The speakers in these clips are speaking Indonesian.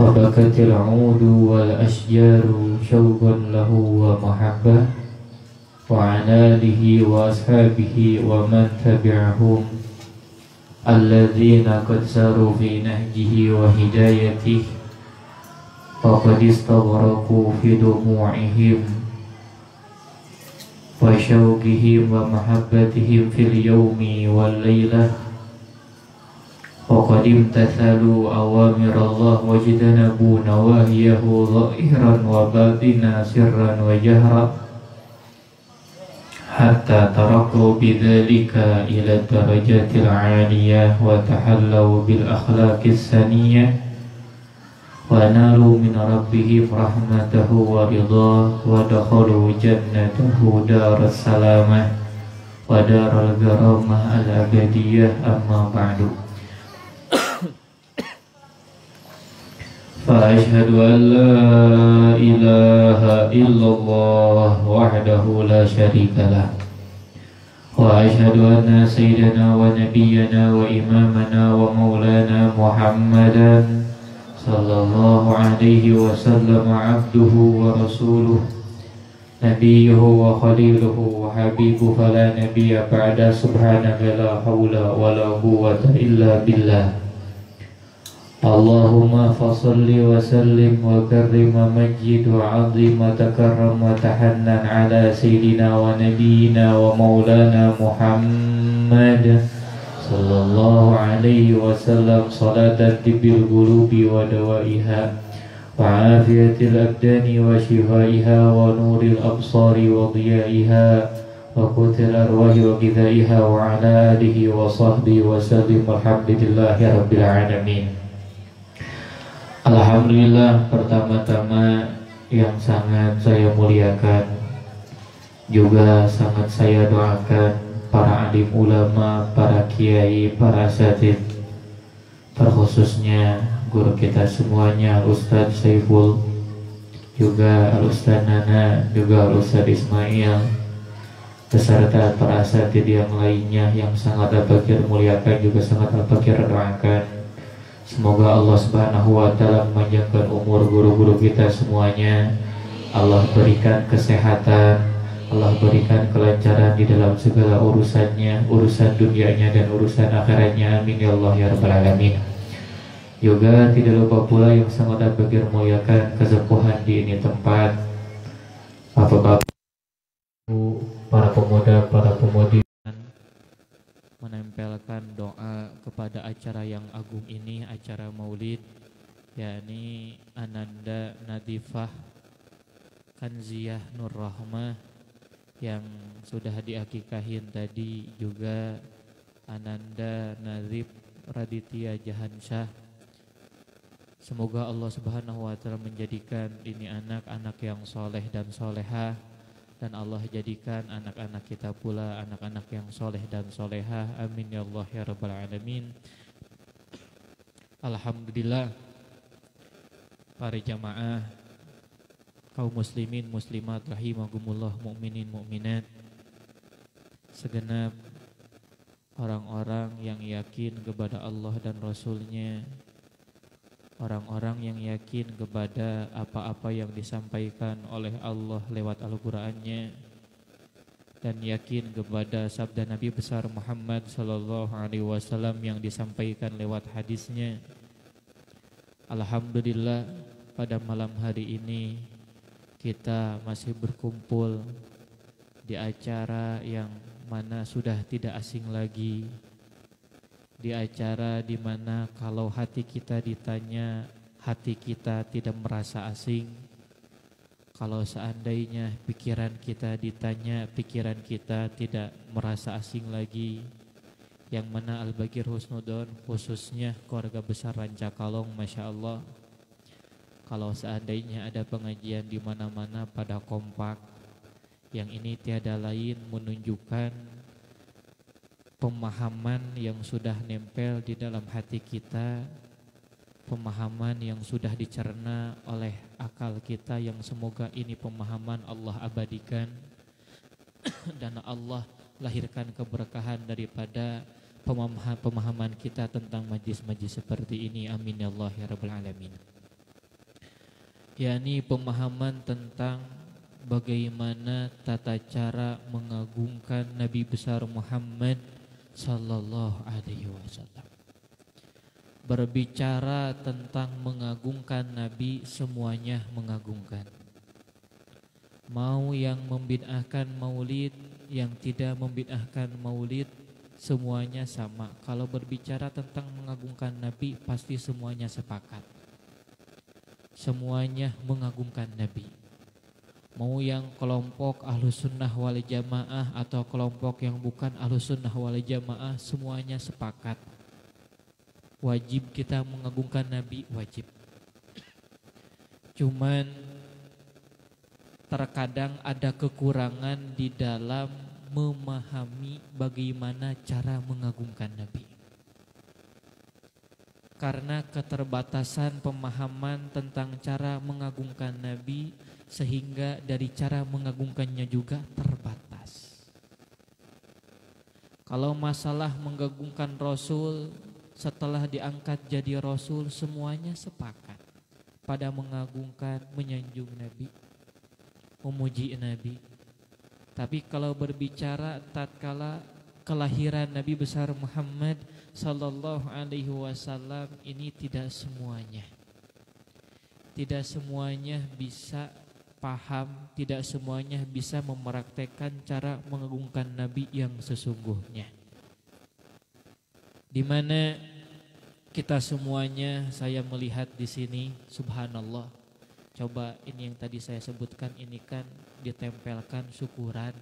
وبكت العود والأشجار شوقا له ومحبة وعن آله وأصحابه ومن تبعهم الذين قد ساروا في نهجه وهدايته وقد استغرقوا في دموعهم وشوقهم ومحبتهم في اليوم والليلة. وقد امتثلوا أوامر الله واجتنبوا نواهيه ظاهرا وباطنا سرا وجهرا حتى ترقوا بذلك إلى الدرجات العالية وتحلوا بالأخلاق السنية ونالوا من ربهم رحمته ورضاه ودخلوا جنته دار السلامة ودار الكرامة الأبدية أما بعد فأشهد أن لا إله إلا الله وحده لا شريك له. وأشهد أن سيدنا ونبينا وإمامنا ومولانا محمدا صلى الله عليه وسلم عبده ورسوله. نبيه وخليله وحبيبه فلا نبي بعد. سبحانك لا حول ولا قوة إلا بالله. اللهم فصل وسلم وكرم ومجد وعظم وتكرم وتحنن على سيدنا ونبينا ومولانا محمد صلى الله عليه وسلم. صلاة طب القلوب ودوائها وعافية الأبدان وشفائها ونور الأبصار وضيائها وقوت الأرواح وغذائها وعلى آله وصحبه وسلم. والحمد لله رب العالمين. Alhamdulillah pertama-tama yang sangat saya muliakan juga sangat saya doakan para alim ulama, para kiai, para asatid terkhususnya guru kita semuanya Ustadz Saiful juga Ustadz Nana juga Ustadz Ismail beserta para asatid yang lainnya yang sangat Al-Bakir muliakan juga sangat Al-Bakir doakan Semoga Allah Subhanahu wa taala memanjangkan umur guru-guru kita semuanya. Allah berikan kesehatan, Allah berikan kelancaran di dalam segala urusannya, urusan dunianya dan urusan akhiratnya. Amin ya Allah ya rabbal alamin. Juga tidak lupa pula yang sangat bagi muliakan kesepuhan di ini tempat. Bapak-bapak, para pemuda, para pemudi menempelkan doa kepada acara yang agung ini, acara Maulid, yakni Ananda Nadifah Kanziah Nur Rahmah yang sudah diakikahin tadi juga Ananda Nazib Raditya Jahansyah. Semoga Allah Subhanahu wa taala menjadikan ini anak-anak yang soleh dan solehah dan Allah jadikan anak-anak kita pula anak-anak yang soleh dan soleha amin ya Allah ya rabbal alamin. Alhamdulillah para jamaah kaum muslimin muslimat rahimahumullah mukminin mukminat segenap orang-orang yang yakin kepada Allah dan Rasulnya orang-orang yang yakin kepada apa-apa yang disampaikan oleh Allah lewat Al-Qur'annya dan yakin kepada sabda Nabi besar Muhammad sallallahu alaihi wasallam yang disampaikan lewat hadisnya. Alhamdulillah pada malam hari ini kita masih berkumpul di acara yang mana sudah tidak asing lagi di acara di mana kalau hati kita ditanya, hati kita tidak merasa asing. Kalau seandainya pikiran kita ditanya, pikiran kita tidak merasa asing lagi. Yang mana Al-Bagir Husnudon khususnya keluarga besar Rancakalong, Masya Allah. Kalau seandainya ada pengajian di mana-mana pada kompak, yang ini tiada lain menunjukkan pemahaman yang sudah nempel di dalam hati kita, pemahaman yang sudah dicerna oleh akal kita yang semoga ini pemahaman Allah abadikan dan Allah lahirkan keberkahan daripada pemahaman, kita tentang majlis-majlis seperti ini. Amin ya Allah ya Rabbal Alamin. yakni pemahaman tentang bagaimana tata cara mengagungkan Nabi besar Muhammad sallallahu alaihi wasallam. Berbicara tentang mengagungkan Nabi semuanya mengagungkan. Mau yang membid'ahkan maulid, yang tidak membid'ahkan maulid semuanya sama. Kalau berbicara tentang mengagungkan Nabi pasti semuanya sepakat semuanya mengagungkan Nabi. Mau yang kelompok ahlus sunnah wal jamaah atau kelompok yang bukan ahlus sunnah wal jamaah semuanya sepakat. Wajib kita mengagungkan Nabi, wajib. Cuman terkadang ada kekurangan di dalam memahami bagaimana cara mengagungkan Nabi karena keterbatasan pemahaman tentang cara mengagungkan Nabi sehingga dari cara mengagungkannya juga terbatas. Kalau masalah mengagungkan Rasul setelah diangkat jadi Rasul semuanya sepakat pada mengagungkan, menyanjung Nabi, memuji Nabi. Tapi kalau berbicara tatkala kelahiran Nabi besar Muhammad Sallallahu Alaihi Wasallam ini tidak semuanya, tidak semuanya bisa paham, tidak semuanya bisa mempraktekkan cara mengagungkan Nabi yang sesungguhnya. Di mana kita semuanya saya melihat di sini, Subhanallah. Coba ini yang tadi saya sebutkan ini kan ditempelkan syukuran,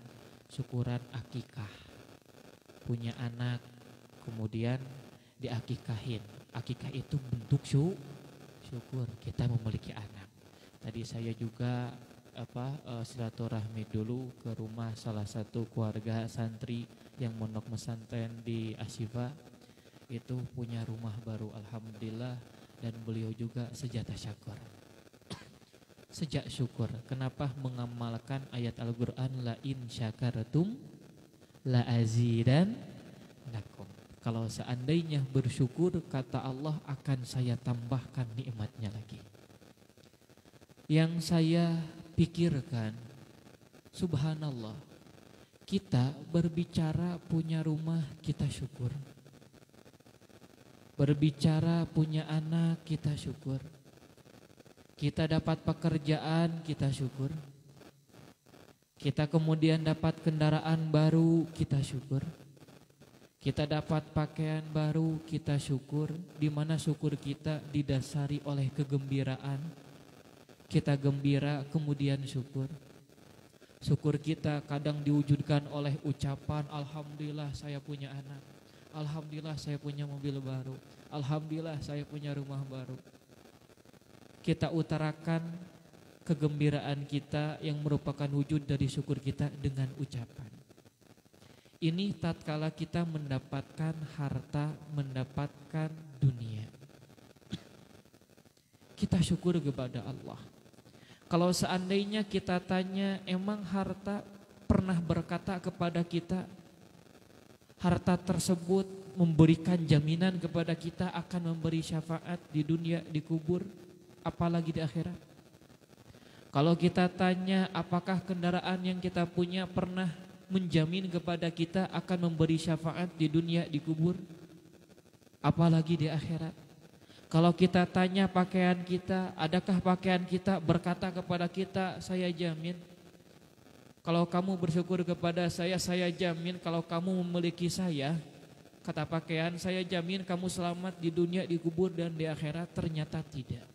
syukuran akikah. Punya anak, kemudian diakikahin. Akikah itu bentuk syuk, syukur kita memiliki anak. Tadi saya juga apa uh, silaturahmi dulu ke rumah salah satu keluarga santri yang monok pesantren di Asifa itu punya rumah baru alhamdulillah dan beliau juga sejata syukur. Sejak syukur kenapa mengamalkan ayat Al-Qur'an la in syakartum la azidan lakum. Kalau seandainya bersyukur kata Allah akan saya tambahkan nikmatnya lagi. Yang saya pikirkan subhanallah kita berbicara punya rumah kita syukur. Berbicara punya anak kita syukur. Kita dapat pekerjaan kita syukur. Kita kemudian dapat kendaraan baru kita syukur. Kita dapat pakaian baru, kita syukur, di mana syukur kita didasari oleh kegembiraan. Kita gembira, kemudian syukur. Syukur kita kadang diwujudkan oleh ucapan, Alhamdulillah saya punya anak. Alhamdulillah saya punya mobil baru. Alhamdulillah saya punya rumah baru. Kita utarakan kegembiraan kita yang merupakan wujud dari syukur kita dengan ucapan. Ini tatkala kita mendapatkan harta, mendapatkan dunia. Kita syukur kepada Allah. Kalau seandainya kita tanya, emang harta pernah berkata kepada kita, harta tersebut memberikan jaminan kepada kita akan memberi syafaat di dunia, di kubur, apalagi di akhirat. Kalau kita tanya apakah kendaraan yang kita punya pernah menjamin kepada kita akan memberi syafaat di dunia di kubur apalagi di akhirat kalau kita tanya pakaian kita adakah pakaian kita berkata kepada kita saya jamin kalau kamu bersyukur kepada saya saya jamin. Kalau kamu memiliki saya kata pakaian saya jamin kamu selamat di dunia di kubur dan di akhirat. Ternyata tidak.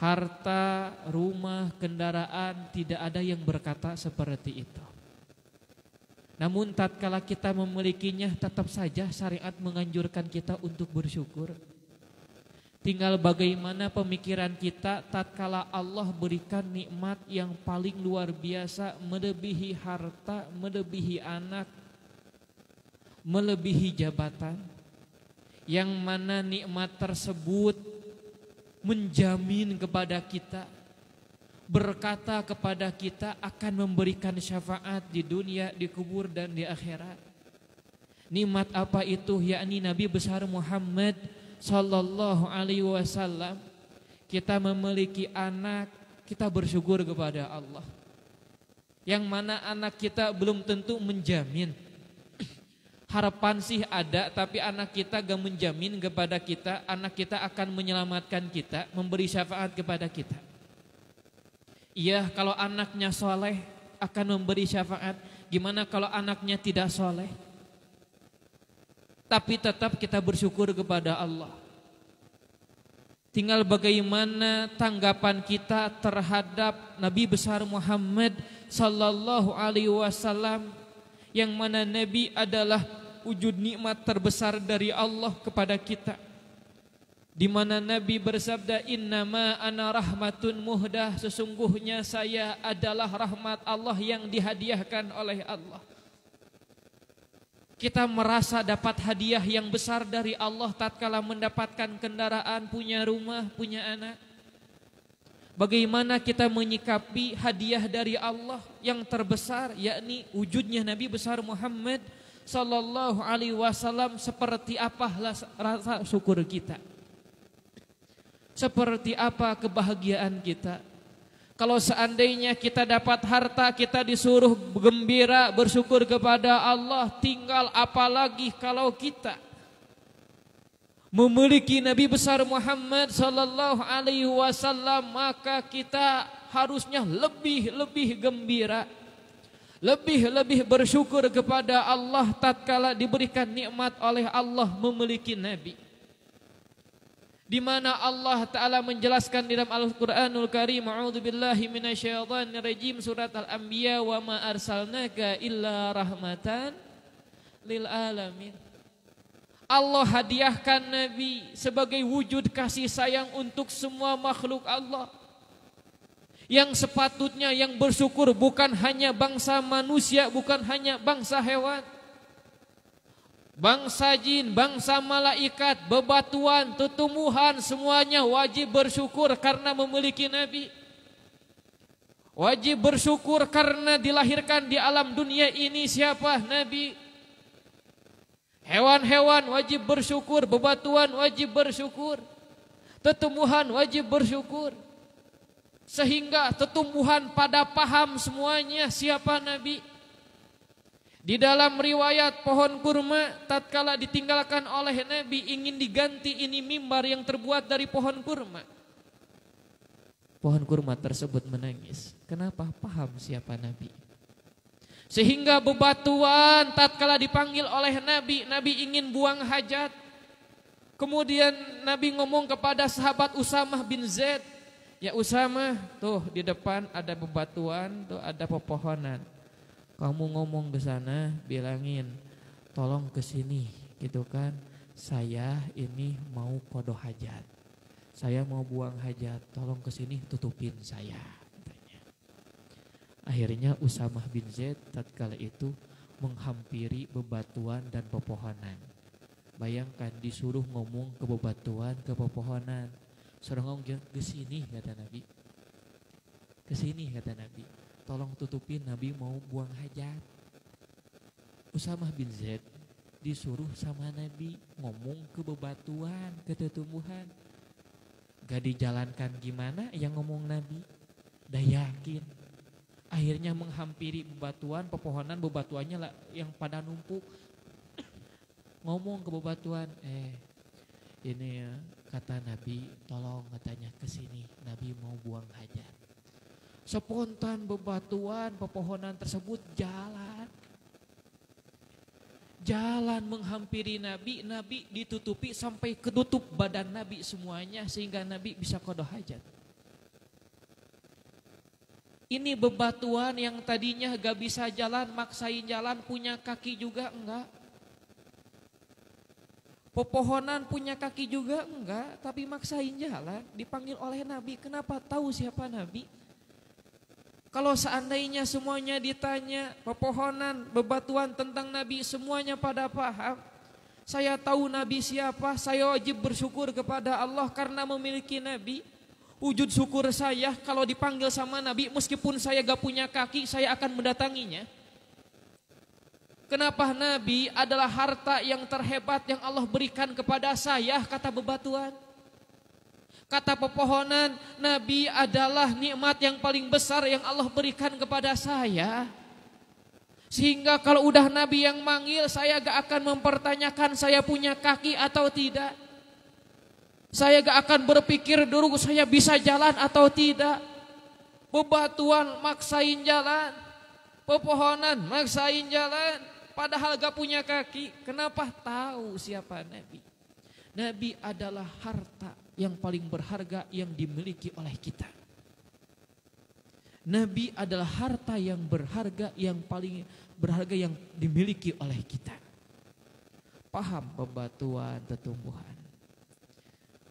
Harta, rumah, kendaraan, tidak ada yang berkata seperti itu. Namun tatkala kita memilikinya tetap saja syariat menganjurkan kita untuk bersyukur. Tinggal bagaimana pemikiran kita tatkala Allah berikan nikmat yang paling luar biasa melebihi harta, melebihi anak, melebihi jabatan. Yang mana nikmat tersebut menjamin kepada kita berkata kepada kita akan memberikan syafaat di dunia, di kubur dan di akhirat. Nikmat apa itu? Yakni Nabi besar Muhammad sallallahu alaihi wasallam. kita memiliki anak, kita bersyukur kepada Allah. Yang mana anak kita belum tentu menjamin. Harapan sih ada, tapi anak kita gak menjamin kepada kita, anak kita akan menyelamatkan kita, memberi syafaat kepada kita. Iya, kalau anaknya soleh akan memberi syafaat. Gimana kalau anaknya tidak soleh? Tapi tetap kita bersyukur kepada Allah. Tinggal bagaimana tanggapan kita terhadap Nabi besar Muhammad sallallahu alaihi wasallam yang mana Nabi adalah wujud nikmat terbesar dari Allah kepada kita. Di mana Nabi bersabda innama ana rahmatun muhdah sesungguhnya saya adalah rahmat Allah yang dihadiahkan oleh Allah. Kita merasa dapat hadiah yang besar dari Allah tatkala mendapatkan kendaraan, punya rumah, punya anak. Bagaimana kita menyikapi hadiah dari Allah yang terbesar yakni wujudnya Nabi besar Muhammad sallallahu alaihi wasallam seperti apa rasa syukur kita? Seperti apa kebahagiaan kita? Kalau seandainya kita dapat harta, kita disuruh gembira, bersyukur kepada Allah. Tinggal apalagi kalau kita memiliki Nabi besar Muhammad sallallahu alaihi wasallam, maka kita harusnya lebih-lebih gembira. Lebih-lebih bersyukur kepada Allah tatkala diberikan nikmat oleh Allah memiliki Nabi di mana Allah taala menjelaskan di dalam Al-Qur'anul Karim a'udzubillahi minasyaitonirrajim surat Al-Anbiya wa ma arsalnaka illa rahmatan lil alamin. Allah hadiahkan Nabi sebagai wujud kasih sayang untuk semua makhluk Allah. Yang sepatutnya yang bersyukur bukan hanya bangsa manusia bukan hanya bangsa hewan Bangsa jin, bangsa malaikat, bebatuan, tutumbuhan semuanya wajib bersyukur karena memiliki Nabi. Wajib bersyukur karena dilahirkan di alam dunia ini siapa? Nabi. Hewan-hewan wajib bersyukur, bebatuan wajib bersyukur. Tetumbuhan wajib bersyukur. Sehingga tetumbuhan pada paham semuanya siapa Nabi. Di dalam riwayat pohon kurma tatkala ditinggalkan oleh Nabi ingin diganti ini mimbar yang terbuat dari pohon kurma. Pohon kurma tersebut menangis. Kenapa? Paham siapa Nabi. Sehingga bebatuan tatkala dipanggil oleh Nabi, Nabi ingin buang hajat. Kemudian Nabi ngomong kepada sahabat Usamah bin Zaid, "Ya Usamah, tuh di depan ada bebatuan, tuh ada pepohonan kamu ngomong ke sana bilangin tolong ke sini gitu kan. Saya ini mau kodoh hajat. Saya mau buang hajat. Tolong ke sini tutupin saya akhirnya Usamah bin Zaid tatkala itu menghampiri bebatuan dan pepohonan. Bayangkan disuruh ngomong ke bebatuan ke pepohonan. Suruh ngomong ke sini kata Nabi. Ke sini kata Nabi tolong tutupin Nabi mau buang hajat. Usamah bin Zaid disuruh sama Nabi ngomong ke bebatuan, ke tumbuhan. Gak dijalankan gimana yang ngomong Nabi? Dah yakin. Akhirnya menghampiri bebatuan, pepohonan bebatuannya lah yang pada numpuk. ngomong ke bebatuan, eh ini ya kata Nabi, tolong katanya ke sini. Nabi mau buang hajat. Spontan bebatuan pepohonan tersebut jalan. Jalan menghampiri Nabi, Nabi ditutupi sampai ketutup badan Nabi semuanya sehingga Nabi bisa kodoh hajat. Ini bebatuan yang tadinya gak bisa jalan, maksain jalan, punya kaki juga enggak. Pepohonan punya kaki juga enggak, tapi maksain jalan, dipanggil oleh Nabi. Kenapa tahu siapa Nabi? Kalau seandainya semuanya ditanya pepohonan, bebatuan tentang Nabi semuanya pada paham. Saya tahu Nabi siapa, saya wajib bersyukur kepada Allah karena memiliki Nabi. Wujud syukur saya kalau dipanggil sama Nabi meskipun saya gak punya kaki saya akan mendatanginya. Kenapa Nabi adalah harta yang terhebat yang Allah berikan kepada saya kata bebatuan. Kata pepohonan, Nabi adalah nikmat yang paling besar yang Allah berikan kepada saya. Sehingga kalau udah Nabi yang manggil, saya gak akan mempertanyakan saya punya kaki atau tidak. Saya gak akan berpikir dulu saya bisa jalan atau tidak. Bebatuan maksain jalan. Pepohonan maksain jalan. Padahal gak punya kaki. Kenapa tahu siapa Nabi? Nabi adalah harta yang paling berharga yang dimiliki oleh kita. Nabi adalah harta yang berharga yang paling berharga yang dimiliki oleh kita. Paham pembatuan tetumbuhan.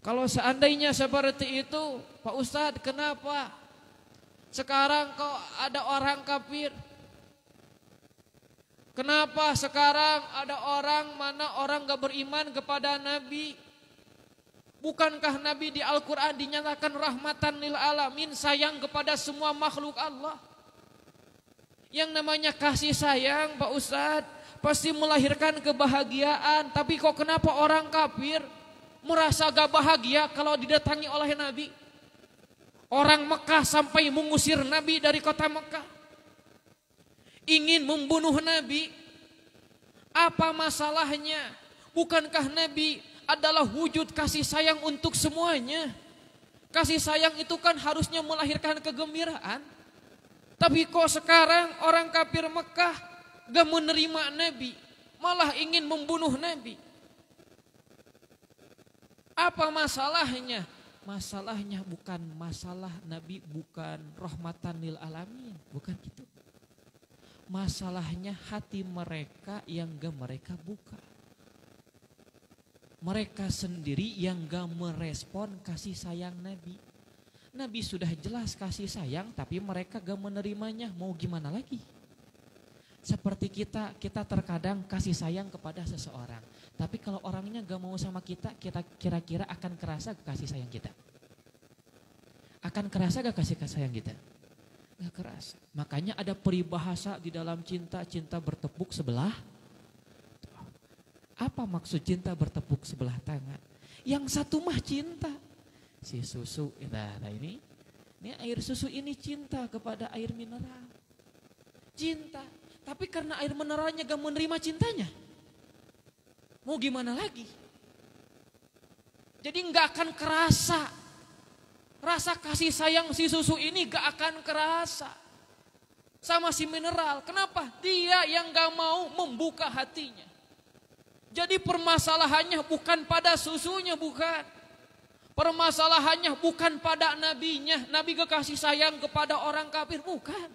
Kalau seandainya seperti itu, Pak Ustadz kenapa sekarang kok ada orang kafir? Kenapa sekarang ada orang mana orang gak beriman kepada Nabi? Bukankah Nabi di Al-Quran dinyatakan rahmatan lil alamin, sayang kepada semua makhluk Allah? Yang namanya kasih sayang Pak Ustadz pasti melahirkan kebahagiaan, tapi kok kenapa orang kafir merasa gak bahagia kalau didatangi oleh Nabi. Orang Mekah sampai mengusir Nabi dari kota Mekah. Ingin membunuh Nabi. Apa masalahnya? Bukankah Nabi adalah wujud kasih sayang untuk semuanya? Kasih sayang itu kan harusnya melahirkan kegembiraan. Tapi kok sekarang orang kafir Mekah gak menerima Nabi. Malah ingin membunuh Nabi. Apa masalahnya? Masalahnya bukan masalah Nabi bukan rahmatan lil alamin, bukan itu. Masalahnya hati mereka yang gak mereka buka. Mereka sendiri yang gak merespon kasih sayang Nabi. Nabi sudah jelas kasih sayang tapi mereka gak menerimanya. Mau gimana lagi? Seperti kita, kita terkadang kasih sayang kepada seseorang. Tapi kalau orangnya gak mau sama kita, kita kira-kira akan kerasa kasih sayang kita. Akan kerasa gak kasih sayang kita? Gak kerasa. Makanya ada peribahasa di dalam cinta, cinta bertepuk sebelah. Apa maksud cinta bertepuk sebelah tangan? Yang satu mah cinta. Si susu, nah, nah ini, ini air susu ini cinta kepada air mineral. Cinta tapi karena air mineralnya gak menerima cintanya. Mau gimana lagi? Jadi gak akan kerasa. Rasa kasih sayang si susu ini gak akan kerasa. Sama si mineral. Kenapa? Dia yang gak mau membuka hatinya. Jadi permasalahannya bukan pada susunya, bukan. Permasalahannya bukan pada nabinya. Nabi gak kasih sayang kepada orang kafir, bukan.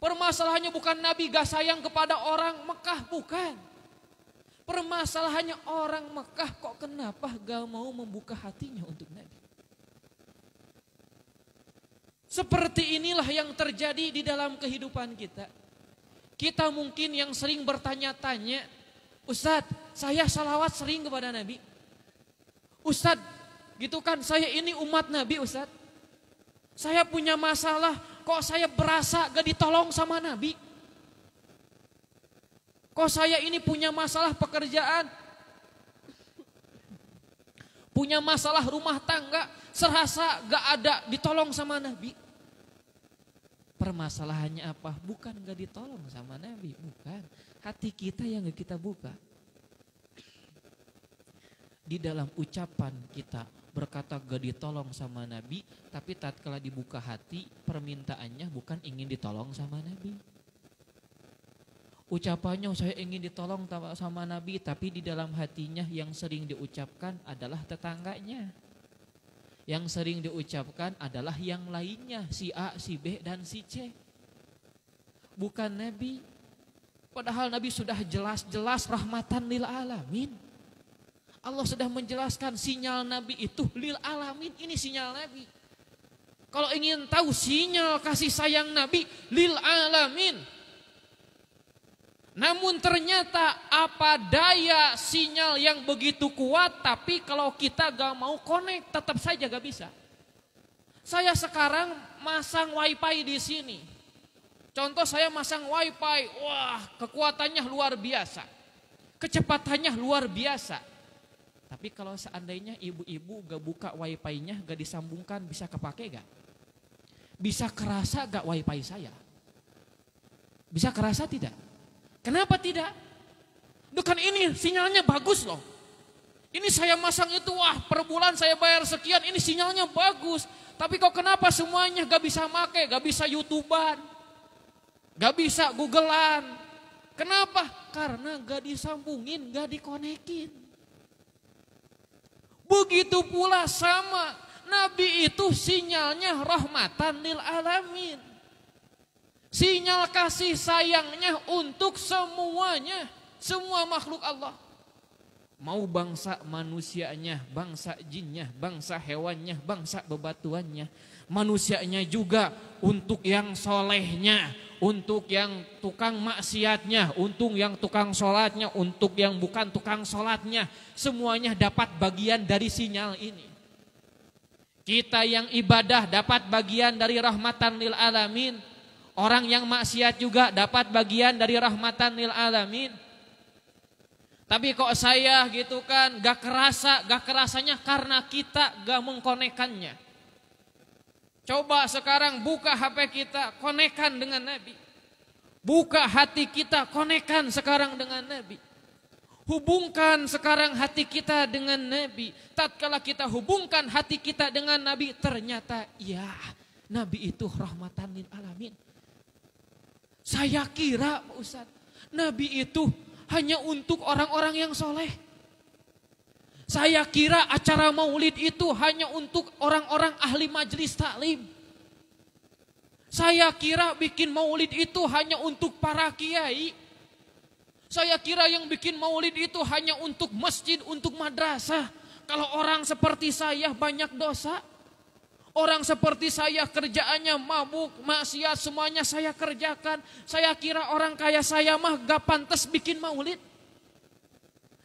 Permasalahannya bukan Nabi gak sayang kepada orang Mekah, bukan. Permasalahannya orang Mekah kok kenapa gak mau membuka hatinya untuk Nabi. Seperti inilah yang terjadi di dalam kehidupan kita. Kita mungkin yang sering bertanya-tanya, Ustadz saya salawat sering kepada Nabi. Ustadz gitu kan saya ini umat Nabi Ustadz. Saya punya masalah, kok saya berasa gak ditolong sama Nabi? Kok saya ini punya masalah pekerjaan? Punya masalah rumah tangga, serasa gak ada ditolong sama Nabi? Permasalahannya apa? Bukan gak ditolong sama Nabi, bukan. Hati kita yang kita buka. Di dalam ucapan kita, berkata gak ditolong sama Nabi, tapi tatkala dibuka hati, permintaannya bukan ingin ditolong sama Nabi. Ucapannya saya ingin ditolong sama Nabi, tapi di dalam hatinya yang sering diucapkan adalah tetangganya. Yang sering diucapkan adalah yang lainnya, si A, si B, dan si C. Bukan Nabi. Padahal Nabi sudah jelas-jelas rahmatan lil alamin Allah sudah menjelaskan sinyal Nabi itu lil alamin. Ini sinyal Nabi. Kalau ingin tahu sinyal kasih sayang Nabi lil alamin. Namun ternyata apa daya sinyal yang begitu kuat tapi kalau kita gak mau connect tetap saja gak bisa. Saya sekarang masang wifi di sini. Contoh saya masang wifi, wah kekuatannya luar biasa. Kecepatannya luar biasa Tapi kalau seandainya ibu-ibu gak buka wifi-nya, gak disambungkan, bisa kepake gak? Bisa kerasa gak wifi saya? Bisa kerasa tidak? Kenapa tidak? Bukan ini sinyalnya bagus loh. Ini saya masang itu, wah per bulan saya bayar sekian, ini sinyalnya bagus. Tapi kok kenapa semuanya gak bisa make, gak bisa youtuber, gak bisa googlean. Kenapa? Karena gak disambungin, gak dikonekin. Begitu pula sama, Nabi itu sinyalnya rahmatan lil alamin. Sinyal kasih sayangnya untuk semuanya, semua makhluk Allah. Mau bangsa manusianya, bangsa jinnya, bangsa hewannya, bangsa bebatuannya. Manusianya juga untuk yang solehnya, untuk yang tukang maksiatnya, untuk yang tukang sholatnya, untuk yang bukan tukang sholatnya. Semuanya dapat bagian dari sinyal ini. Kita yang ibadah dapat bagian dari rahmatan lil alamin. Orang yang maksiat juga dapat bagian dari rahmatan lil alamin. Tapi kok saya gitu kan gak kerasa, gak kerasanya karena kita gak mengkonekannya. Coba sekarang buka HP kita, konekan dengan Nabi. Buka hati kita, konekan sekarang dengan Nabi. Hubungkan sekarang hati kita dengan Nabi. Tatkala kita hubungkan hati kita dengan Nabi, ternyata ya Nabi itu rahmatan lil alamin. Saya kira Ustaz, Nabi itu hanya untuk orang-orang yang soleh. Saya kira acara maulid itu hanya untuk orang-orang ahli majelis taklim. Saya kira bikin maulid itu hanya untuk para kiai. Saya kira yang bikin maulid itu hanya untuk masjid, untuk madrasah. Kalau orang seperti saya banyak dosa. Orang seperti saya kerjaannya mabuk, maksiat semuanya saya kerjakan. Saya kira orang kaya saya mah gak pantas bikin maulid.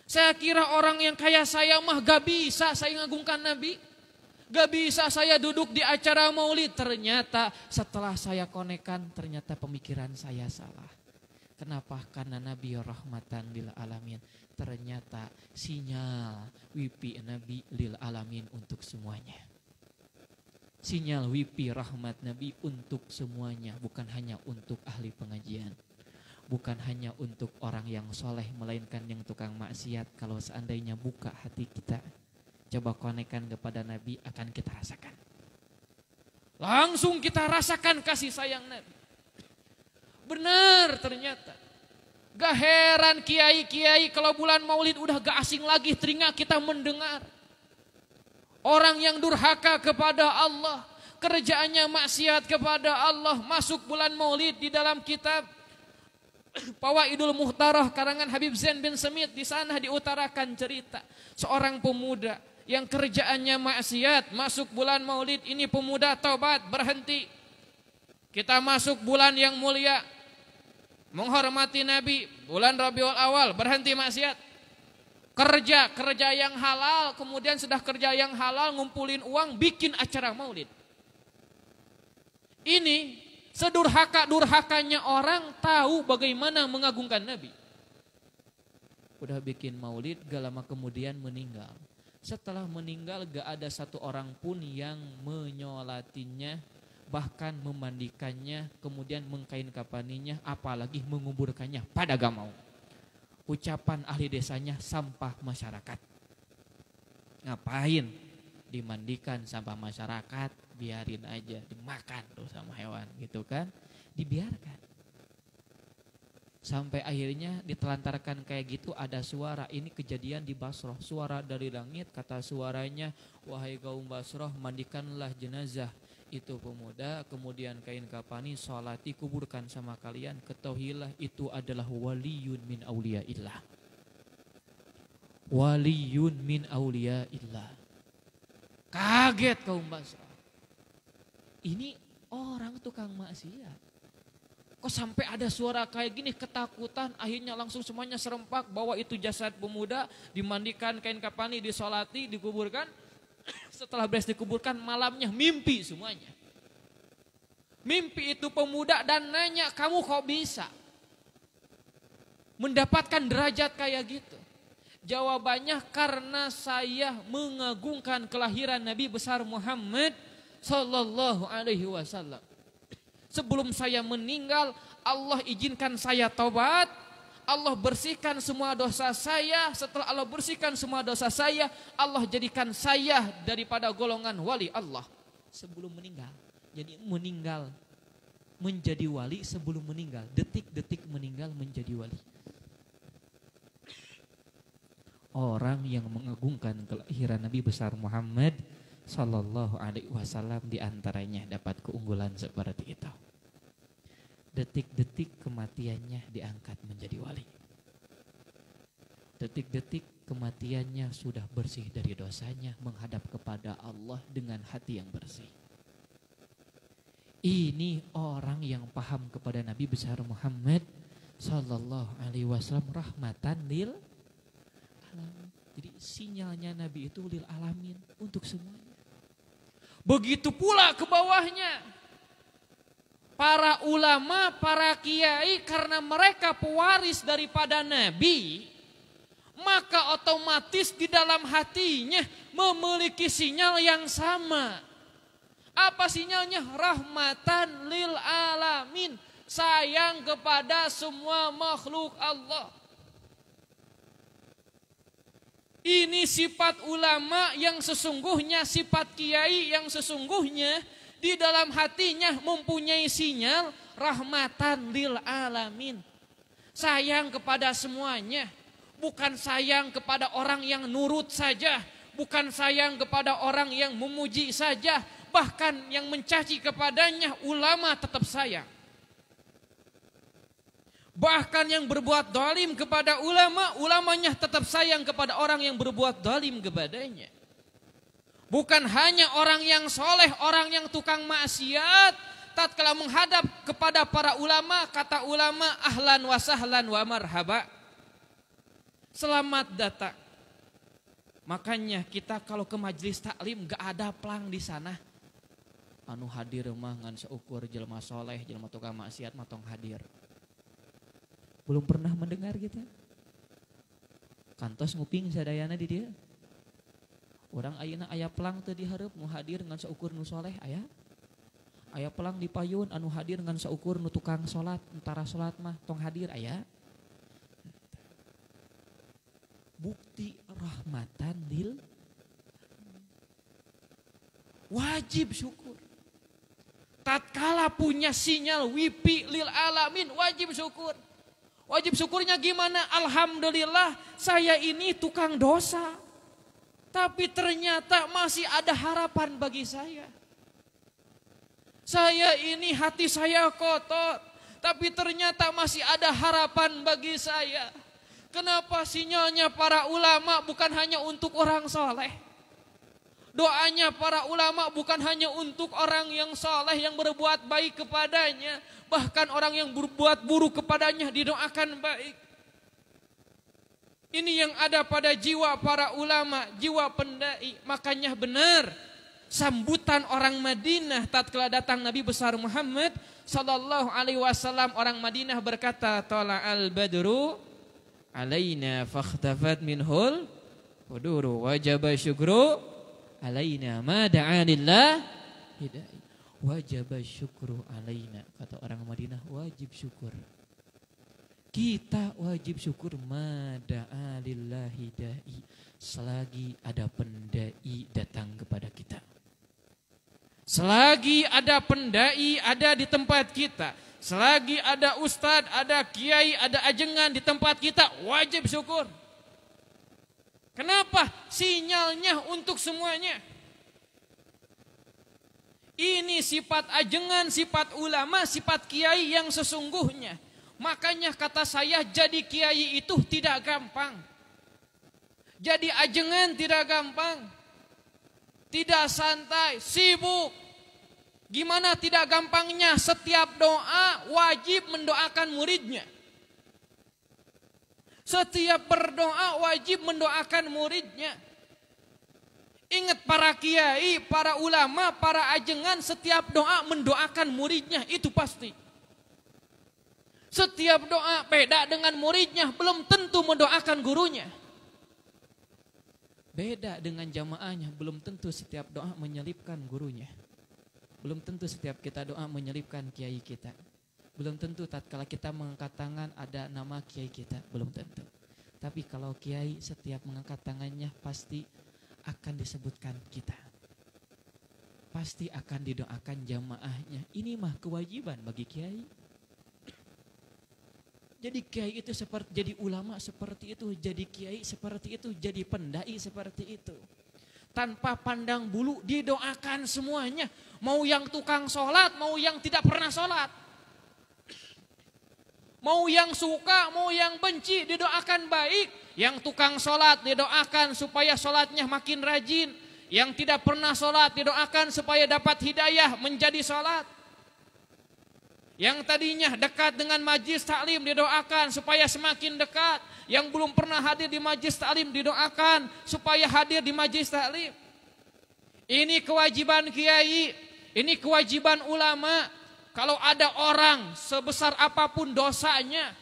Saya kira orang yang kaya saya mah gak bisa saya ngagungkan Nabi. Gak bisa saya duduk di acara maulid. Ternyata setelah saya konekan ternyata pemikiran saya salah. Kenapa? Karena Nabi rahmatan lil alamin. Ternyata sinyal wipi Nabi lil alamin untuk semuanya sinyal wipi rahmat Nabi untuk semuanya, bukan hanya untuk ahli pengajian. Bukan hanya untuk orang yang soleh, melainkan yang tukang maksiat. Kalau seandainya buka hati kita, coba konekkan kepada Nabi, akan kita rasakan. Langsung kita rasakan kasih sayang Nabi. Benar ternyata. Gak heran kiai-kiai kalau bulan maulid udah gak asing lagi telinga kita mendengar. Orang yang durhaka kepada Allah, kerjaannya maksiat kepada Allah, masuk bulan Maulid di dalam kitab Idul Muhtarah karangan Habib Zain bin Semit di sana diutarakan cerita. Seorang pemuda yang kerjaannya maksiat masuk bulan Maulid ini pemuda taubat berhenti. Kita masuk bulan yang mulia. Menghormati Nabi bulan Rabiul Awal berhenti maksiat. Kerja kerja yang halal kemudian sudah kerja yang halal ngumpulin uang bikin acara maulid. Ini sedurhaka durhakanya orang tahu bagaimana mengagungkan Nabi udah bikin maulid gak lama kemudian meninggal setelah meninggal gak ada satu orang pun yang menyolatinya bahkan memandikannya kemudian mengkain kapaninya apalagi menguburkannya pada gak mau ucapan ahli desanya sampah masyarakat. Ngapain? Dimandikan sampah masyarakat, biarin aja, dimakan tuh sama hewan gitu kan. Dibiarkan. Sampai akhirnya ditelantarkan kayak gitu ada suara. Ini kejadian di Basroh. Suara dari langit kata suaranya, wahai kaum Basroh mandikanlah jenazah itu pemuda, kemudian kain kapani, salati, kuburkan sama kalian, ketahuilah itu adalah waliyun min illah. Waliyun min illah. Kaget kaum Basrah. Ini orang tukang maksiat. Kok sampai ada suara kayak gini ketakutan akhirnya langsung semuanya serempak bawa itu jasad pemuda dimandikan kain kapani disolati dikuburkan setelah beres dikuburkan malamnya mimpi semuanya. Mimpi itu pemuda dan nanya kamu kok bisa mendapatkan derajat kayak gitu. Jawabannya karena saya mengagungkan kelahiran Nabi besar Muhammad sallallahu alaihi wasallam. Sebelum saya meninggal, Allah izinkan saya taubat, Allah bersihkan semua dosa saya. Setelah Allah bersihkan semua dosa saya, Allah jadikan saya daripada golongan wali Allah sebelum meninggal. Jadi meninggal menjadi wali sebelum meninggal, detik-detik meninggal menjadi wali. Orang yang mengagungkan kelahiran Nabi besar Muhammad Sallallahu Alaihi Wasallam di antaranya dapat keunggulan seperti itu detik-detik kematiannya diangkat menjadi wali. Detik-detik kematiannya sudah bersih dari dosanya menghadap kepada Allah dengan hati yang bersih. Ini orang yang paham kepada Nabi besar Muhammad Sallallahu Alaihi Wasallam rahmatan lil Jadi sinyalnya Nabi itu lil alamin untuk semuanya. Begitu pula ke bawahnya para ulama, para kiai karena mereka pewaris daripada Nabi, maka otomatis di dalam hatinya memiliki sinyal yang sama. Apa sinyalnya? Rahmatan lil alamin. Sayang kepada semua makhluk Allah. Ini sifat ulama yang sesungguhnya, sifat kiai yang sesungguhnya di dalam hatinya mempunyai sinyal rahmatan lil alamin. Sayang kepada semuanya, bukan sayang kepada orang yang nurut saja, bukan sayang kepada orang yang memuji saja, bahkan yang mencaci kepadanya ulama tetap sayang. Bahkan yang berbuat dolim kepada ulama, ulamanya tetap sayang kepada orang yang berbuat dolim kepadanya. Bukan hanya orang yang soleh, orang yang tukang maksiat. Tatkala menghadap kepada para ulama, kata ulama ahlan wa sahlan wa marhaba. Selamat datang. Makanya kita kalau ke majelis taklim gak ada pelang di sana. Anu hadir mah ngan seukur jelma soleh, jelma tukang maksiat matong hadir. Belum pernah mendengar kita. Kantos nguping sadayana di dia. Orang ayana ayah pelang tadi diharap nu hadir dengan seukur nu soleh ayah ayah pelang di payun anu hadir dengan seukur nu tukang sholat antara sholat mah tong hadir ayah bukti rahmatan lil wajib syukur. Tatkala punya sinyal wipi lil alamin wajib syukur wajib syukurnya gimana alhamdulillah saya ini tukang dosa tapi ternyata masih ada harapan bagi saya. Saya ini hati saya kotor, tapi ternyata masih ada harapan bagi saya. Kenapa sinyalnya para ulama bukan hanya untuk orang soleh? Doanya para ulama bukan hanya untuk orang yang soleh yang berbuat baik kepadanya. Bahkan orang yang berbuat buruk kepadanya didoakan baik. Ini yang ada pada jiwa para ulama, jiwa pendai. Makanya benar sambutan orang Madinah tatkala datang Nabi besar Muhammad sallallahu alaihi wasallam orang Madinah berkata tala al badru alaina fakhtafat minhul huduru wajib syukru alaina ma da'a lillah hidayah. Wajib syukru alaina kata orang Madinah wajib syukur. Kita wajib syukur mada'a lillahi da'i selagi ada pendai datang kepada kita. Selagi ada pendai ada di tempat kita, selagi ada ustadz, ada kiai, ada ajengan di tempat kita, wajib syukur. Kenapa? Sinyalnya untuk semuanya. Ini sifat ajengan, sifat ulama, sifat kiai yang sesungguhnya Makanya kata saya jadi kiai itu tidak gampang. Jadi ajengan tidak gampang. Tidak santai, sibuk. Gimana tidak gampangnya setiap doa wajib mendoakan muridnya. Setiap berdoa wajib mendoakan muridnya. Ingat para kiai, para ulama, para ajengan setiap doa mendoakan muridnya itu pasti. Setiap doa beda dengan muridnya belum tentu mendoakan gurunya. Beda dengan jamaahnya, belum tentu setiap doa menyelipkan gurunya. Belum tentu setiap kita doa menyelipkan kiai kita. Belum tentu tatkala kita mengangkat tangan ada nama kiai kita, belum tentu. Tapi kalau kiai setiap mengangkat tangannya pasti akan disebutkan kita. Pasti akan didoakan jamaahnya. Ini mah kewajiban bagi kiai. Jadi kiai itu seperti jadi ulama seperti itu, jadi kiai seperti itu, jadi pendai seperti itu. Tanpa pandang bulu didoakan semuanya. Mau yang tukang sholat, mau yang tidak pernah sholat. Mau yang suka, mau yang benci didoakan baik. Yang tukang sholat didoakan supaya sholatnya makin rajin. Yang tidak pernah sholat didoakan supaya dapat hidayah menjadi sholat. Yang tadinya dekat dengan majlis taklim didoakan supaya semakin dekat. Yang belum pernah hadir di majlis taklim didoakan supaya hadir di majlis taklim. Ini kewajiban kiai, ini kewajiban ulama. Kalau ada orang sebesar apa pun dosanya,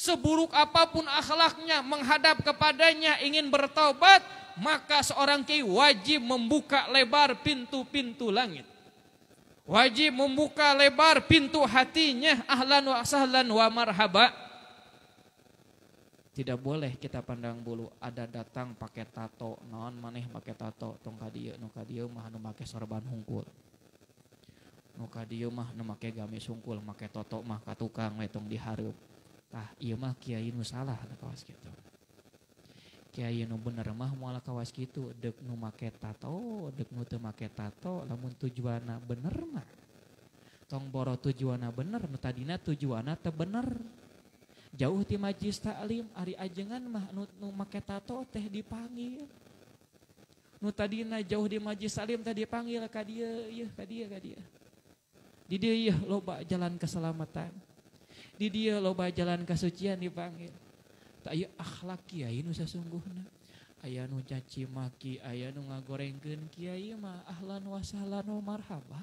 seburuk apa pun akhlaknya menghadap kepadanya ingin bertobat, maka seorang kiai wajib membuka lebar pintu-pintu langit. Wajib membuka lebar pintu hatinya ahlan wa sahlan wa marhaba. Tidak boleh kita pandang bulu ada datang pakai tato, non maneh pakai tato, tong kadieu nu kadieu mah nu make sorban hungkul. Nu kadieu mah nu make gamis hungkul, make toto mah ka tukang we tong dihareup. Tah ieu mah kiai nu salah kawas kitu. Kiai nu bener mah moal kawas kitu dek nu make tato, dek nu teu make tato, lamun tujuanna bener mah. Tong boro tujuanna bener, nu tadina tujuanna teu bener. Jauh ti majlis taklim, ari ajengan mah nu, nu make tato teh dipanggil. Nu tadina jauh di majlis taklim teh dipanggil ka dieu, ieu dieu ka. Di dia loba jalan keselamatan. Di dia loba jalan kesucian dipanggil. Tak aya akhlak kiai nu sesungguhna. Aya nu caci maki, aya nu ngagorengkeun kiai mah ahlan wa sahlan wa marhaba.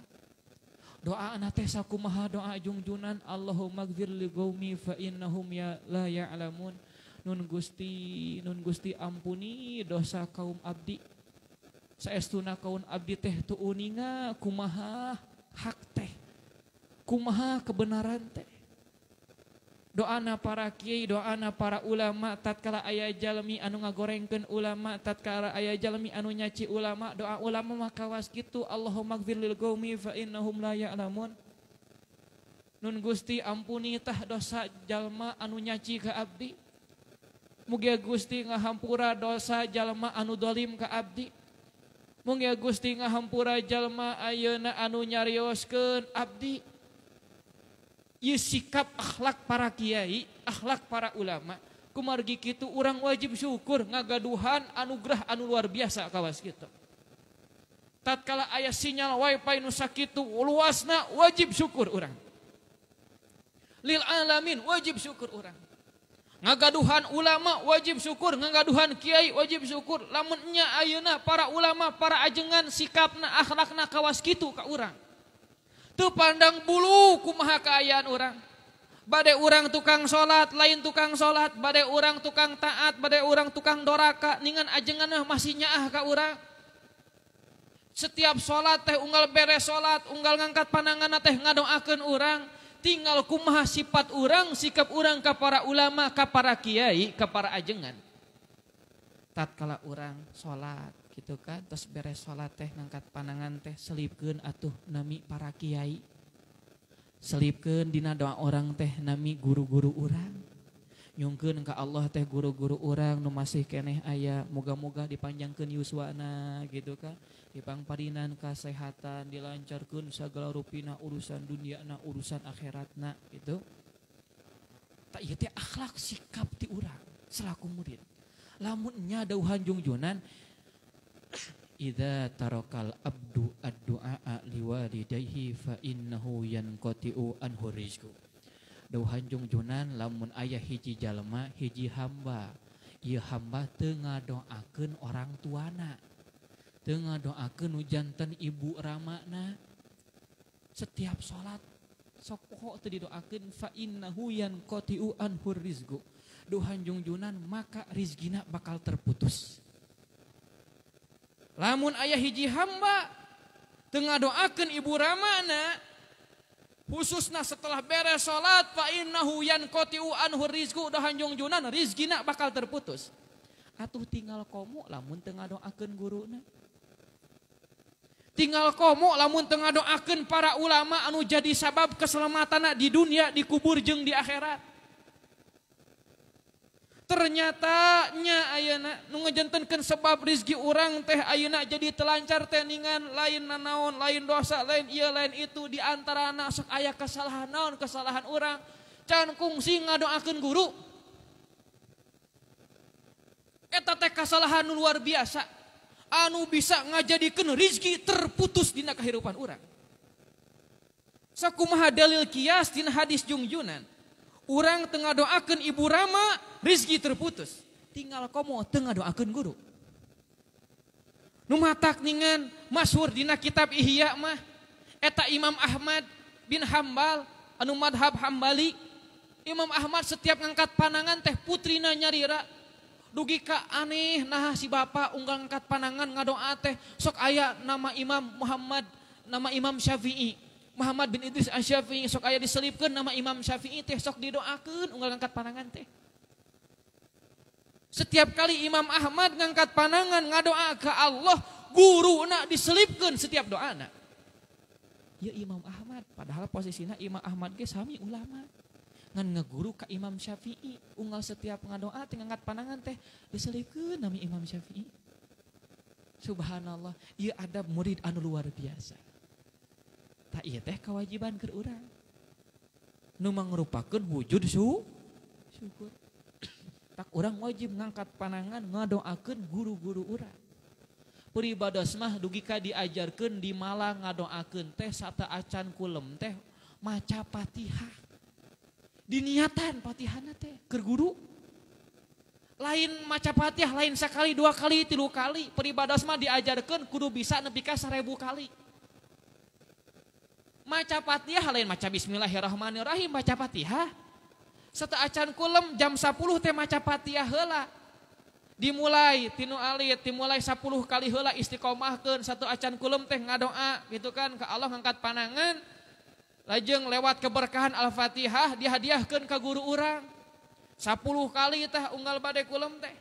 Doa anak teh sakumaha doa jungjunan Allahumma gfir li qaumi fa innahum ya la ya'lamun. Nun Gusti, Nun Gusti ampuni dosa kaum abdi. Saestuna kaum abdi teh tu uninga kumaha hak teh kumaha kebenaran teh? Doana para Kyai doana para ulama tatkala ayah jalmi anu ngagorengken ulama tatkala ayah jalmi anu nyaci ulama doa ulama makawas gitu la ya'lamun. Nun Gusti ampunitah dosa jalma anu nyaci ke Abdi. Mugia Gusti ngahampura dosa jalma anu dolim ke Abdi. Mugia Gusti ngahampura jalma ayeuna anu nyariosken Abdi. Ye sikap akhlak para kiai, akhlak para ulama kumargi kitu orang wajib syukur ngagaduhan anugerah anu luar biasa kawas kitu. tatkala ayah sinyal wifi nusakitu luasna wajib syukur orang lil alamin wajib syukur orang ngagaduhan ulama wajib syukur. Ngagaduhan Kiai wajib syukur. Lamunnya ayeuna para ulama para ajengan sikapna akhlakna kawas kitu ka orang tuh pandang bulu kumaha keayaan orang badai orang tukang salat lain tukang salat badai orang tukang taat badai orang tukang doraka. Ningan ajengan masih nyaah ka orang setiap salat teh unggal beres salat unggal ngangkat pandangan teh ngadoakeun orang tinggal kumaha sifat orang sikap orang ka para ulama ka para kiai ka para ajengan. Tatkala orang salat gitu kan terus beres salat teh ngangkat panangan teh selipkeun atuh nami para kiai. Selipkeun dina doa orang teh nami guru-guru orang nyungkeun ka Allah teh guru-guru orang nu masih keneh aya moga-moga dipanjangkeun yuswana gitu kan dipangparinan kesehatan dilancarkeun segala rupina urusan dunia na urusan akhiratna gitu. Tak ieu teh akhlak sikap ti urang selaku murid. Lamun nya dauhan jungjunan Idza tarakal abdu ad-du'a liwalidayhi fa innahu yanqati'u anhu rizqu. Dauhan jungjunan lamun ayah hiji jalma hiji hamba. Ieu hamba teu ngadoakeun orang tuana. Teu ngadoakeun nu janten ibu ramana. Setiap salat sok poho teu didoakeun fa innahu yanqati'u anhu rizqu. Duhan jungjunan maka rizkina bakal terputus lamun ayah hiji hamba tengah doakan ibu ramana khususnya setelah beres salat fa innahu yanqatiu anhu rizqu dahanjung junan rizkina bakal terputus. Atuh tinggal komo lamun tengah doakan guruna. Tinggal komo lamun tengah doakan para ulama anu jadi sabab keselamatan di dunia di kubur jeung di akhirat. ternyata nya ayana nu ngejantankan sebab Rizki urang teh ayana jadi telancar teningan lain nanaon lain dosa lain ieu lain itu di antara anak sok aya kesalahan naon kesalahan orang can kungsi ngadoakeun guru. Eta teh kesalahan luar biasa. Anu bisa ngajadikeun Rizki terputus dina kehidupan orang sakumaha dalil kias dina hadis jungjunan orang tengah doakan ibu Rama rizki terputus. Tinggal komo tengah doakan guru. Numatak ningan masyhur dina kitab ihya mah. Eta Imam Ahmad bin Hambal anu madhab Hambali. Imam Ahmad setiap ngangkat panangan teh putrina nyarira. Dugi ka aneh nah si bapak unggal ngangkat panangan ngadoa teh sok aya nama Imam Muhammad nama Imam Syafi'i. Muhammad bin Idris Asy-Syafi'i sok aya diselipkeun nama Imam Syafi'i teh sok didoakeun unggal ngangkat panangan teh. Setiap kali Imam Ahmad ngangkat panangan ngadoa ke Allah, guru nak diselipkan setiap doa nak. Ya Imam Ahmad, padahal posisinya Imam Ahmad ge sami ulama. Ngan ngeguru ke Imam Syafi'i, unggal setiap ngadoa ngangkat panangan teh diselipkan nami Imam Syafi'i. Subhanallah, ia ada murid anu luar biasa. Tak iya teh kewajiban ke orang. Nu mangrupakeun wujud su syukur. tak orang wajib ngangkat panangan ngadoakan guru-guru orang peribadas mah dugika diajarkan di Malang ngadoakan teh sata acan kulem teh maca patihah diniatan patihana teh ke guru. Lain maca patihah lain sekali dua kali tilu kali peribadas mah diajarkan kudu bisa nepi ka seribu kali. Maca patihah lain maca bismillahirrahmanirrahim maca patihah serta acan kulem jam 10 teh maca Fatihah heula. Dimulai tinu alit, dimulai 10 kali heula istiqomahkeun satu acan kulem teh ngadoa gitu kan ke Allah ngangkat panangan. Lajeng lewat keberkahan Al-Fatihah dihadiahkeun ke guru urang. 10 kali tah unggal bade kulem teh.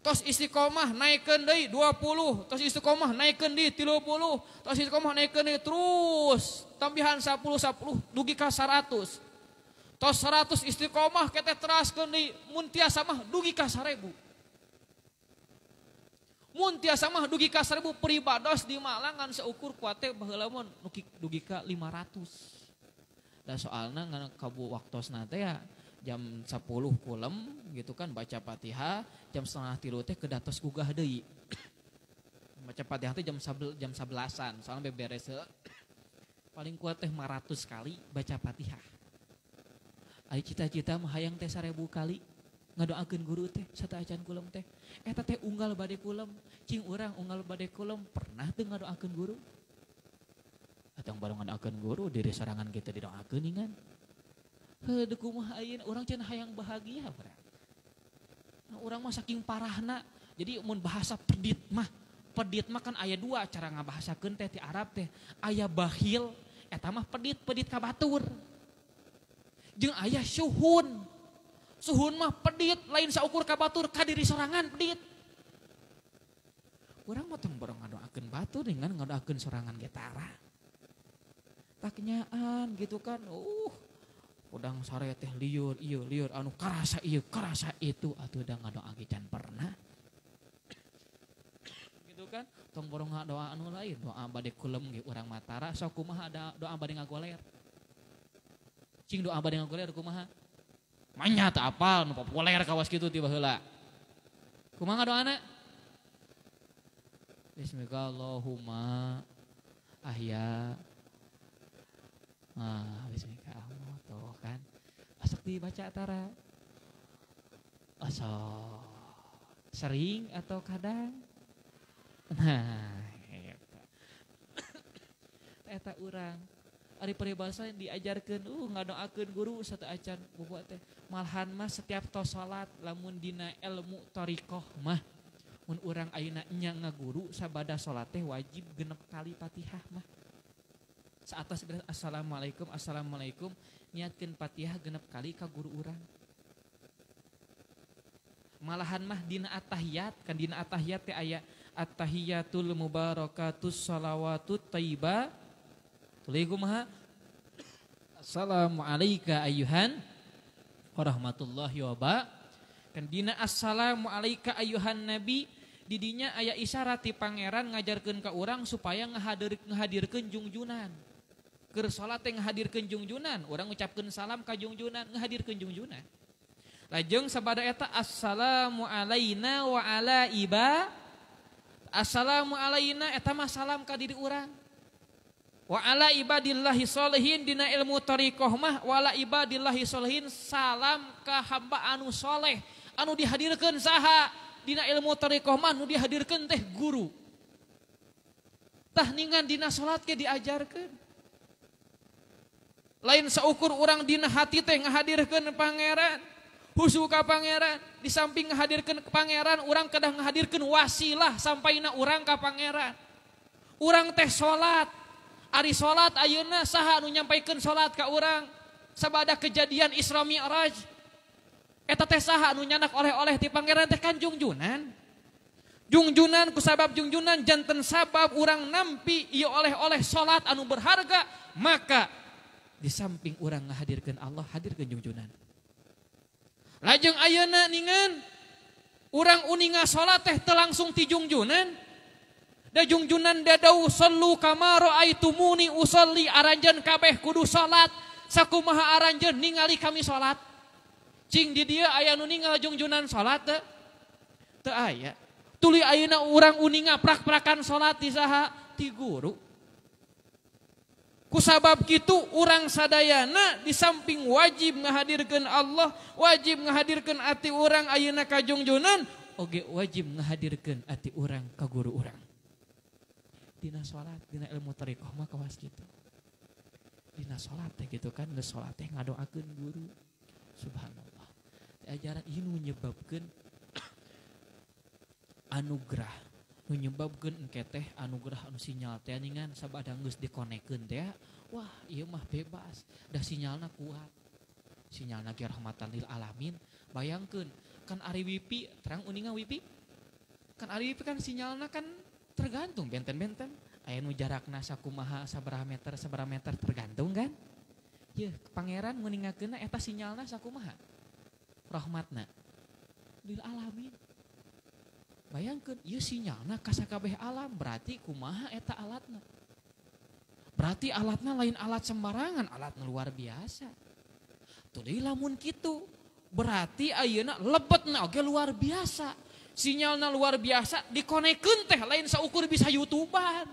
Tos istiqomah naikkan deui 20, tos istiqomah naikkan di 30, tos istiqomah naikkan deui terus tambahan 10 10 dugi ka 100. Tos 100 istiqomah kita teraskan di muntia sama dugi ka 1000 muntia sama dugi ka 1000 peribados di Malangan seukur kuate baheula dugi ka 500 dan soalnya nggak kabu waktu nanti ya jam 10 kulem gitu kan baca Fatihah jam setengah tilu teh ke datos gugah deui. Baca Fatihah teh jam sabel, jam sabelasan soalnya beberes paling kuat teh 500 kali baca Fatihah. Ayo cita-cita hayang teh sarebu kali. Ngadoakeun guru teh satu acan kulem teh. Eh, eta teh unggal badai kulem. Cing orang unggal badai kulem. Pernah teu ngadoakeun guru? Atau barang ngadoakeun guru diri sarangan kita didoakeun ningan heuh kumaha ayeuna urang cenah hayang bahagia urang nah, orang mah saking parahna. Jadi mun bahasa pedit mah. Pedit mah kan aya dua cara ngabahasakeun teh ti Arab teh. Aya bahil eta mah pedit pedit ka batur. jeung ayah suhun. Suhun mah pedit lain saukur kabatur kadiri sorangan pedit. Kurang mah temborong ngadoakeun batu dengan ngadoakeun sorangan getara taknyaan gitu kan uh udang sare teh liur iya liur anu karasa iya karasa itu atuh udah ngadoake can pernah. Gitu kan tong borong doa anu lain doa bade kulem ge urang matara sok kumaha doa bade ngagoler. Cing doa bade ngagoler kumaha? Manya tak apal nu populer kawas kitu tiba heula. Kumaha doana? Bismillahirrahmanirrahim. Ahya. Ah bismillah tuh kan. Masuk dibaca tara. Asal sering atau kadang? Nah eta. Eta urang Ari peribahasa yang diajarkan uh ngadoakeun guru satu acan buku teh. Malhan mah setiap tos salat lamun dina ilmu thariqah mah mun urang ayeuna nya ngaguru sabada salat teh wajib genep kali Fatihah mah. Saatas beres assalamualaikum assalamualaikum. Niatkeun Fatihah genep kali ka guru urang. Malahan mah dina atahiyat kan dina atahiyat teh aya attahiyatul mubarakatus salawatut thayyibah Tulikumaha. Assalamualaikum ayuhan warahmatullahi wabarakatuh. Kan dina assalamualaikum ayuhan nabi didinya ayah ti pangeran ngajarkan ke orang supaya ngahadir ngehadirkan jungjunan. Keur salat teh ngahadirkeun jungjunan. Orang ucapkan salam ka jungjunan, ngahadirkeun jungjunan. Lajeng sabada eta assalamu alaina wa ala iba. Assalamu alaina eta mah salam ka diri urang. wa ala ibadillahi solehin dina ilmu tariqoh mah wala ibadillahi solehin salam ka hamba anu soleh. Anu dihadirkan saha dina ilmu tariqoh mah anu dihadirkan teh guru. Tahningan dina sholat ke diajarkan lain seukur orang dina hati teh ngahadirkan pangeran husu ka pangeran di samping ngahadirkan ke pangeran orang kadang ngahadirkan wasilah sampai na orang ka pangeran. Orang teh sholat Ari salat ayeuna saha anu nyampaikeun salat ka urang. Sabada kejadian Isra Mi'raj. Eta teh saha anu nyanak oleh-oleh ti pangeran teh kan jungjunan jungjunan kusabab jungjunan janten sabab urang nampi ieu oleh-oleh salat anu berharga maka di samping urang ngahadirkeun Allah hadirkeun jungjunan lajeng ayeuna ningan urang uninga salat teh langsung ti jungjunan da jungjunan da dada sallu kamaro aitumuni usolli aranjeun kabeh kudu salat. Sakumaha aranjeun ningali kami salat. Cing di dia aya nu ningal jungjunan salat teu teu aya. Tuli ayeuna urang uninga prak-prakan salat di saha ti guru. Kusabab kitu urang sadayana di samping wajib ngahadirkeun Allah wajib ngahadirkeun ati urang ayeuna ka jungjunan oge wajib ngahadirkeun ati urang ka guru urang. Dina salat, dina ilmu tariqah mah kawas gitu. Dina salat teh gitu kan, geus salat teh ngadoakeun guru. Subhanallah. Ajaran ini menyebabkan anugerah menyebabkan engke teh anugerah anu sinyal teh ningan sabada geus dikonekkeun teh. Wah iya mah bebas. Dah sinyalna kuat. Sinyalna ge rahmatan lil alamin. Bayangkeun kan ari wipi terang uninga wipi? Kan ari wipi kan sinyalna kan tergantung benten-benten. Aya nu jarak nasa kumaha sabra meter sabra meter tergantung kan? Ya pangeran meninggalkan eta sinyalna sakumaha? Rahmatna. Lil alamin. Bayangkan ya sinyalna kasakabeh alam berarti kumaha eta alatna? Berarti alatnya lain alat sembarangan alat luar biasa. Tuh lamun gitu berarti ayeuna lebetna oke luar biasa. sinyalnya luar biasa dikonekeun teh lain saukur bisa youtuban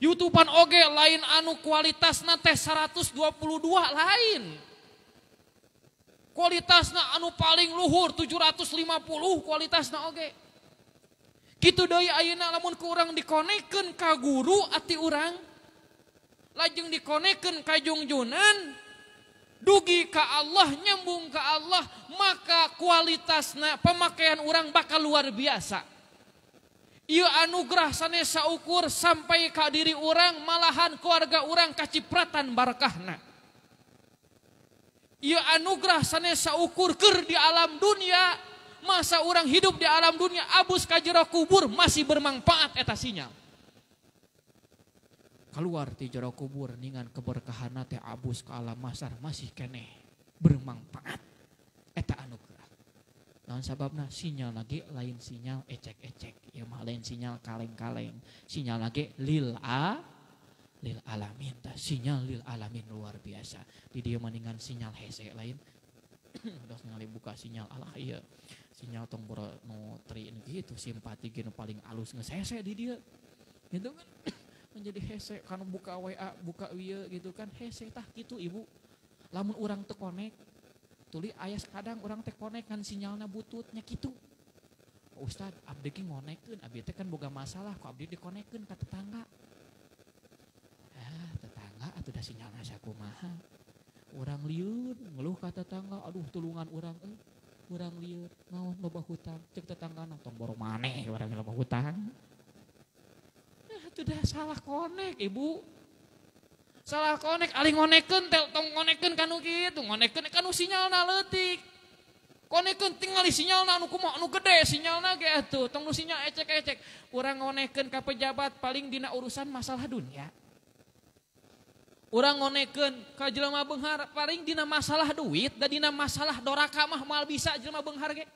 youtubean oge lain anu kualitasna teh 122 lain. Kualitasna anu paling luhur 750 kualitasna oge. Gitu deui ayeuna lamun kurang dikonekun ka guru ati urang lajeng dikonekun ka jungjunan dugi ke Allah nyambung ke Allah maka kualitasnya pemakaian orang bakal luar biasa Ieu anugerah sanesa ukur sampai ke diri orang malahan keluarga orang kacipratan barakahna. ia anugerah sanesa ukur ker di alam dunia masa orang hidup di alam dunia abus kajero kubur masih bermanfaat etasinya keluar di jero kubur ningan keberkahan teh abus ke alam masar masih kene bermanfaat eta anugerah naon sababna? Sinyal lagi lain sinyal ecek-ecek. Ya mah lain sinyal kaleng-kaleng. Sinyal lagi lil a lil alamin tah. Sinyal lil alamin luar biasa. Di dia mendingan sinyal hese lain. Terus ningali buka sinyal alah iya sinyal tong tri gitu simpati gitu paling alus nges hese di dia gitu kan menjadi hese kan buka WA buka iya gitu kan. Hese tah gitu ibu. Lamun orang teu konek tuli ayas kadang orang teh konek kan sinyalnya bututnya gitu Ustad, abdi ki ngonekeun, abdi teh kan boga masalah, kok abdi dikonekkeun ka tetangga. Atau dah sinyal nasa kumaha orang liun ngeluh kata tangga aduh tulungan orang eh kurang liur naon loba hutang cek tetanggana tong boro maneh orang loba hutang itu dah salah konek ibu. Salah konek aling ngonekeun tel tong ngonekeun kanu kitu ngonekeun kanu sinyalna leutik. Konekeun tinggal sinyalna anu kumaha anu gede sinyalna ge atuh. Tong nu sinyal ecek-ecek. Urang ngonekeun ka pejabat paling dina urusan masalah dunia. Orang ngonekeun ka jelema beunghar paling dina masalah duit dan dina masalah doraka mah mal bisa jelema beunghar ge.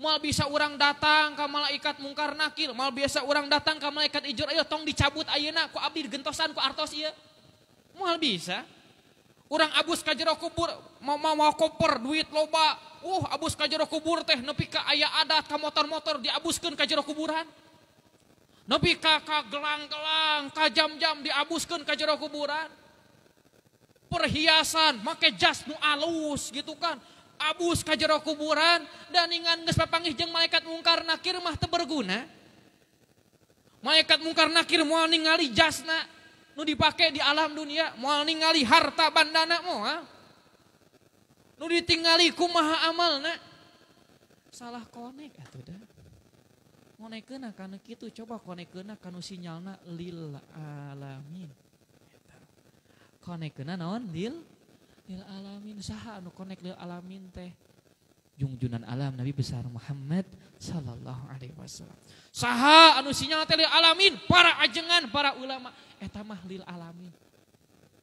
mal bisa orang datang ke malaikat mungkar nakil. Mal biasa orang datang ke malaikat ijur ayo tong dicabut ayeuna ku abdi gentosan ku artos ieu. Mal bisa. Orang abus ka jero kubur mau mau, mau koper duit loba. Uh abus ka jero kubur teh nepi ka aya adat ka motor-motor diabuskeun ka jero kuburan. Nepi ka ka gelang-gelang ka jam-jam diabuskeun ka jero kuburan. Perhiasan make jas nu alus gitu kan. abus ka jero kuburan daningan geus papanggih jeung malaikat mungkar nakir mah teu berguna. Malaikat mungkar nakir moal ningali jasna nu dipake di alam dunia moal ningali harta bandana moal nu ditingali kumaha amalna. Salah konek atuh da konekeuna kana kitu coba konekeuna kana sinyalna lil alamin. Konekeuna naon? Lil lil alamin saha anu connect lil alamin teh? Jungjunan alam Nabi besar Muhammad sallallahu alaihi wasallam. Saha anu sinyal teh lil alamin? Para ajengan para ulama. Eta mah lil alamin.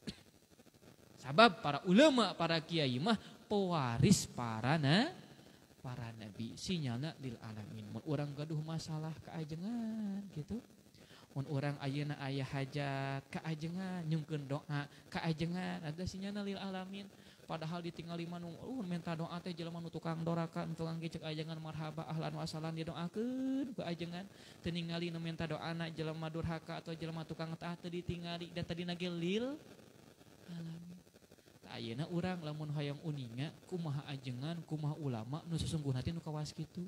Sabab para ulama para kiai mah pewaris para na para nabi. Sinyalna lil alamin. Mun urang gaduh masalah keajengan gitu. mun urang ayeuna aya hajat keajengan nyungkeun doa keajengan ada sinyana lil alamin. Padahal ditinggali manu uh, minta doa teh jelema nu tukang dorakan tukang gecek ajengan marhaba ahlan wa salam didoakeun ku ajengan teu ningali nu minta doana jelema durhaka atau jelema tukang taat teu ditingali da tadi nage lil alamin. Ayeuna urang lamun hayang uninga kumaha ajengan kumaha ulama nu sesungguhna teh nu kawas kitu.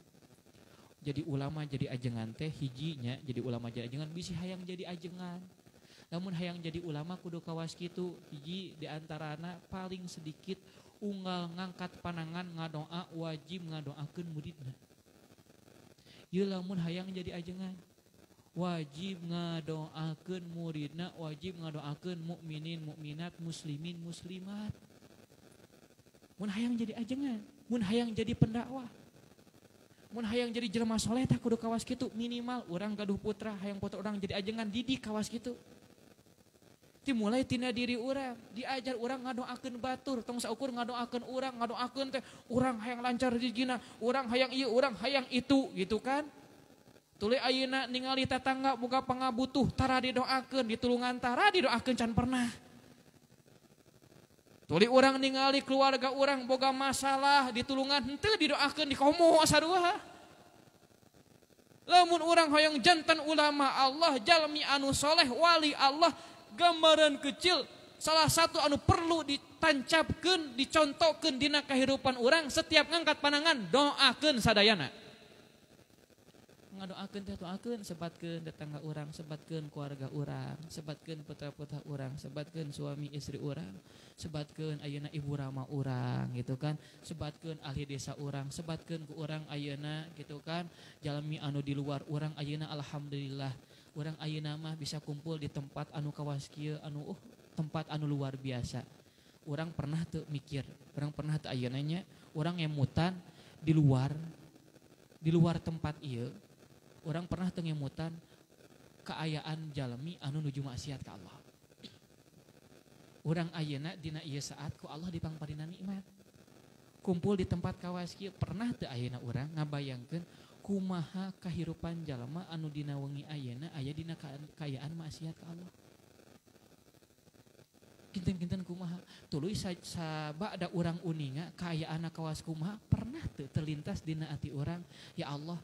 Jadi ulama jadi ajengan teh hijinya jadi ulama jadi ajengan bisi hayang jadi ajengan. Namun hayang jadi ulama kudu kawas kitu hiji antarana paling sedikit unggal ngangkat panangan ngadoa wajib ngadoakeun muridna. Ieu lamun hayang jadi ajengan wajib ngadoakeun muridna wajib ngadoakeun mukminin mukminat muslimin muslimat mun hayang jadi ajengan mun hayang jadi pendakwah mun hayang jadi jelema soleh tak kudu kawas kitu. Minimal orang gaduh putra hayang putra orang jadi ajengan didik kawas kitu. Dimulai tina diri orang diajar orang ngadoakeun batur tong saukur ngadoakeun orang ngadoakeun teh orang hayang lancar rezekina orang hayang ieu orang hayang itu gitu kan. Tuli ayeuna ningali tetangga buka pangabutuh tara didoakeun ditulungan tara didoakeun can pernah. tuli orang ningali keluarga orang boga masalah ditulungan henteu didoakeun dikomo sarua lamun orang hoyong jantan ulama Allah jalmi anu soleh wali Allah gambaran kecil salah satu anu perlu ditancapkan dicontohkan dina kehidupan orang setiap ngangkat panangan doakan sadayana. ngadoakeun teh doakeun sebatkeun tetangga orang sebatkeun keluarga orang sebatkeun putra putra orang sebatkeun suami istri orang sebatkeun ayeuna ibu rama orang gitu kan? Sebatkeun ahli desa orang sebatkeun ku orang ayeuna gitu kan? Jalmi anu di luar orang ayeuna alhamdulillah. Orang ayeuna mah bisa kumpul di tempat anu kawas kieu anu uh tempat anu luar biasa. Orang pernah tuh mikir orang pernah tuh ayananya orang yang mutan di luar di luar tempat iya orang pernah tengemutan keayaan jalmi anu nuju maksiat ke Allah. Orang ayeuna dina ieu saat ku Allah dipangparina nikmat. Kumpul di tempat kawas kieu pernah teu ayeuna urang ngabayangkeun kumaha kahirupan jalma anu dina wengi ayeuna aya dina kayaan maksiat ka Allah. Kinten-kinten kumaha? Tuluy sabak ada orang uninga kaayaan kawas kumaha? Pernah teu terlintas dina ati orang ya Allah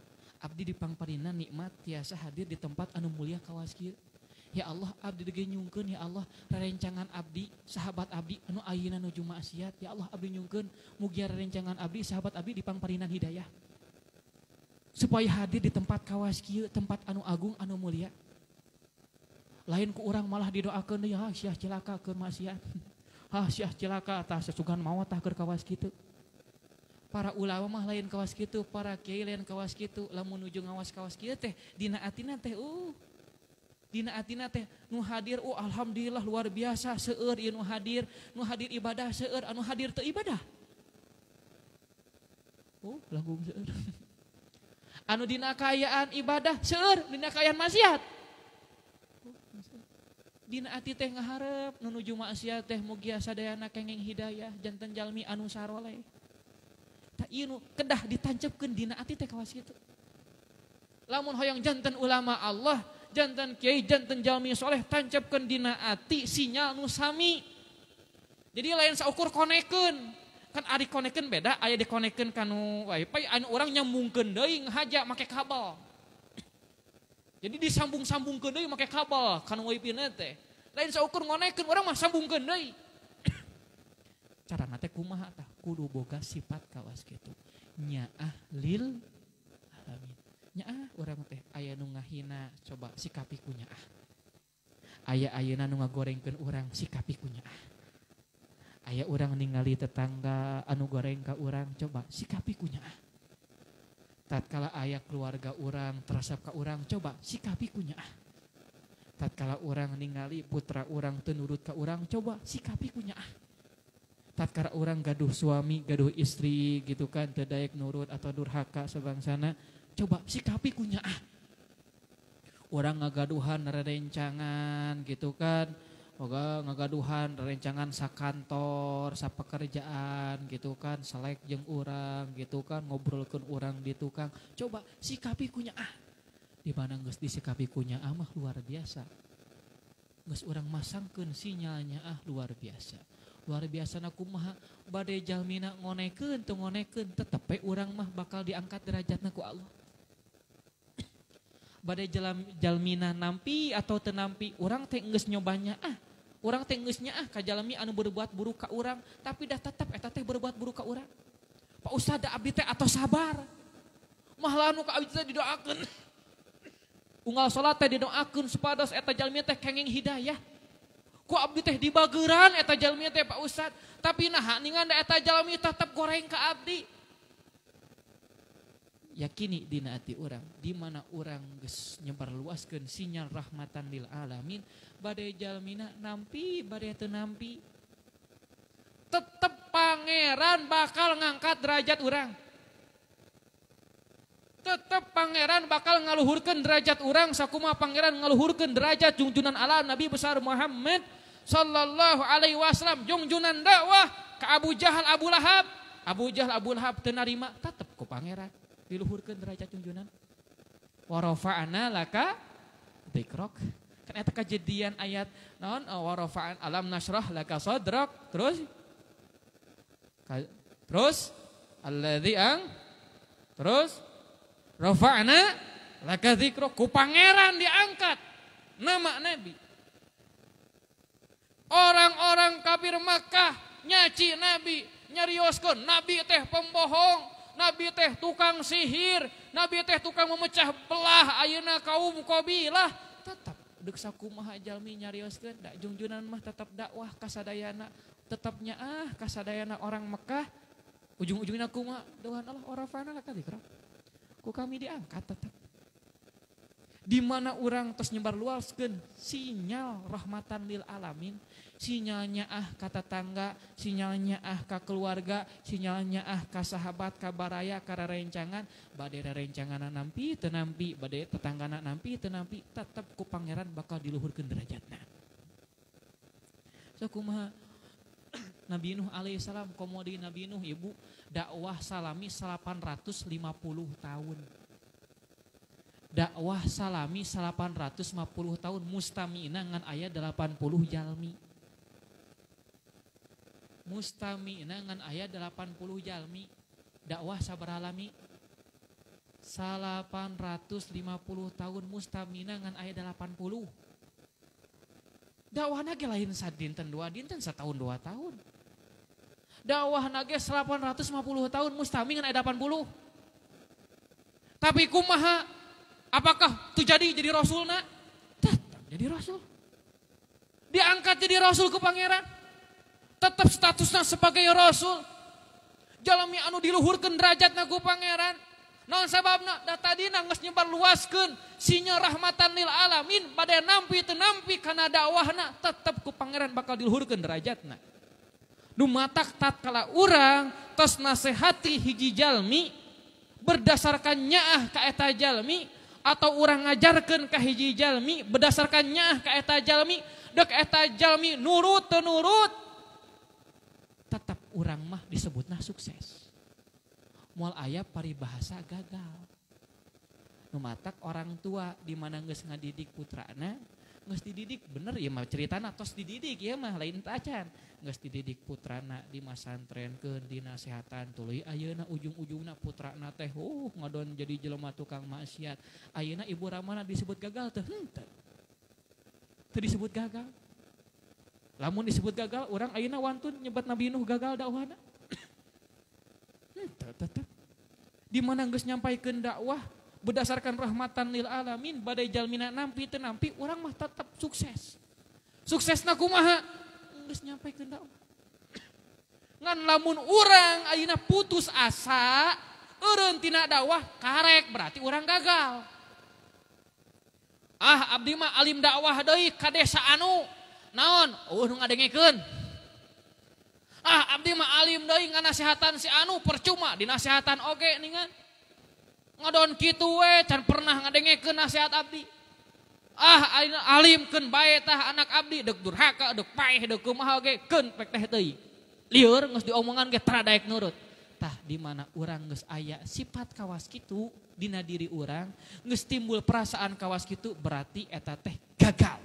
Abdi dipangparina nikmat tiasa hadir di tempat anu mulia kawas kieu. Ya Allah, abdi dege nyungkeun ya Allah, rerencangan abdi, sahabat abdi anu ayeuna nuju maksiat. Ya Allah, abdi nyungkeun mugia rerencangan abdi, sahabat abdi dipangparinan hidayah. Supaya hadir di tempat kawas kieu, tempat anu agung, anu mulia. Lain ku orang malah didoakeun ya sia celaka ke maksiat. Hah sia celaka atas sesugan maut tah keur kawas. para ulama mah lain kawas gitu para Kyai lain kawas gitu lamun nuju ngawas kawas kieu teh dina atina teh uh. Dina atina teh nu hadir uh alhamdulillah luar biasa seueur ieu nu hadir. Nu hadir ibadah seueur anu hadir teu ibadah. Uh langkung seueur. Anu dina kayaan ibadah seueur dina kayaan maksiat. Dina ati teh ngaharep nu nuju maksiat teh mugia sadayana kenging hidayah janten jalmi anu saroleh. nu kedah ditancapkan dina ati teh kawas kitu. Lamun hoyong jantan ulama Allah jantan kiai jantan jalmi soleh tancapkan dina ati sinyal nusami jadi lain saukur koneken kan ari koneken beda ayah dikoneken kanu wifi anu orang nyambungkeun deui haja make kabel. Jadi disambung-sambungkeun deui make kabel kanu wifi na teh. Lain saukur ngoneken orang mah sambungkeun deui. Cara nate kumaha tah? kudu boga sifat kawas gitu nyaah lil alamin. Nyaah orang teh ayah nu ngahina coba sikapi ku nyaah. Ayah ayana nu ngagorengkeun orang sikapi ku nyaah. Ayah orang ningali tetangga anu goreng ka orang coba sikapi ku nyaah. Tatkala ayah keluarga orang terasap ka orang coba sikapi ku nyaah. Tatkala orang ningali putra orang tenurut ke orang coba sikapi ku nyaah. Tatkala orang gaduh suami gaduh istri gitu kan tedayak nurut atau durhaka sebangsana coba sikapi kunya ah orang ngagaduhan rencangan gitu kan Oga ngagaduhan rencangan sakantor, sapekerjaan gitu kan, selek jeng orang gitu kan, ngobrolkan orang di tukang. Coba sikapi kunya ah. Di mana geus disikapi kunya ah mah luar biasa. Geus orang masangkeun sinyalnya ah luar biasa. luar biasa nakumaha badai jalmina ngoneken tuh tetep we orang mah bakal diangkat derajatna ku Allah. Badai jalam, jalmina nampi atau tenampi orang teh nges nyobanya ah orang teh ngesnya ah kajalami anu berbuat buruk ka orang tapi dah tetap eta teh berbuat buruk ka orang pak ustad da abdi teh atau sabar? Mahlah anu ka abdi teh didoakeun. Unggal salat teh didoakeun supados eta jalmi teh kenging hidayah. Ku abdi teh dibageran eta jalmi teh Pak Ustad. Tapi nah ningan eta jalmi tetap goreng ka abdi. Yakini dina ati orang di mana orang geus nyebar luaskeun sinyal rahmatan lil alamin badai jalmina nampi badai teu nampi. Tetep pangeran bakal ngangkat derajat orang tetep pangeran bakal ngaluhurkeun derajat orang sakuma pangeran ngaluhurkeun derajat junjunan Allah Nabi besar Muhammad sallallahu alaihi wasallam junjunan dakwah ke Abu Jahal Abu Lahab. Abu Jahal Abu Lahab teu narima tetep ku pangeran diluhurkan derajat junjunan. Warofa'ana laka dikrok kan eta kejadian ayat naon? Oh, warofa'an alam nasrah laka sadrak. Terus? Terus? Alladzi ang terus? Rafa'na laka dzikrok ku pangeran diangkat nama nabi Orang-orang kafir Makkah nyaci Nabi, nyarioskeun Nabi teh pembohong, Nabi teh tukang sihir, Nabi teh tukang memecah belah ayeuna kaum qabilah. Tetap deuk sakumaha jalmi nyarioskeun da jungjunan mah tetap dakwah kasadayana, tetapnya ah kasadayana orang Mekah ujung-ujungnya kumaha doan Allah orafana kadikra. Ku kami diangkat tetap. di mana orang terus nyebar luaskan sinyal rahmatan lil alamin. Sinyalnya ah ka tetangga sinyalnya ah ka keluarga sinyalnya ah ka sahabat kabaraya ke rencangan badai rencangan nampi tenampi badai tetangga nampi tenampi tetap ku pangeran bakal diluhurkan derajatna. So kumaha? Nabi Nuh alaihissalam komodi Nabi Nuh ibu. Dakwah salami 850 tahun. Dakwah salami 850 tahun mustamina ngan ayat 80 jalmi. Mustamina ngan ayat 80 jalmi. Dakwah sabar alami 850 tahun mustamina ngan ayat 80 dakwah nage lain sadinten dua dinten setahun dua tahun. Dakwah nage 850 tahun mustami ngan ayat 80 tapi kumaha apakah itu jadi jadi rasulna tetap jadi rasul. Diangkat jadi rasul ke pangeran. Tetap statusnya sebagai rasul. jalmi anu diluhurkan derajat nagu pangeran. Non sababna da tadi nangis nyebar luaskan sinya rahmatan lil alamin pada nampi tenampi karena dakwahna tetap ku pangeran bakal diluhurkan derajatna dumatak tatkala orang tos nasehati hiji jalmi berdasarkan nyaah ka eta jalmi atau orang ngajarkan ke hiji jalmi berdasarkan nyaah ka eta jalmi dek eta jalmi nurut tenurut tetap orang mah disebutnya sukses. Mual ayah paribahasa gagal. Numatak orang tua di mana geus ngadidik putrana geus dididik bener ya mah ceritana tos dididik ya mah lain tacan geus dididik putrana di masantren ke di nasehatan tuluy ayeuna ujung-ujungna putrana teh uh ngadon jadi jelema tukang maksiat. Ayeuna ibu ramana disebut gagal teh henteu teu disebut gagal. Lamun disebut gagal orang ayeuna wantun nyebat Nabi Nuh gagal dakwahna? Tetap di mana geus nyampaikeun dakwah berdasarkan rahmatan lil alamin badai jalmina nampi tenampi orang mah tetap sukses. Suksesna kumaha? Geus nyampe keunda ngan lamun orang ayeuna putus asa eureun tina dakwah karek berarti orang gagal. Ah abdi mah alim dakwah deui ka desa anu. Naon? Uh nu ngadengekeun. Ah abdi mah alim deui nganasihatan si anu percuma dinasehatan oge ningan. ngadon kitu we can pernah ngadengekeun nasihat abdi. Ah alimkeun bae tah anak abdi dek durhaka dek paeh dek kumaha ge keun pek teh teuing. Lieur geus diomongan ge tradaek nurut. Tah di mana urang geus aya sifat kawas kitu dina diri urang geus timbul perasaan kawas kitu berarti eta teh gagal.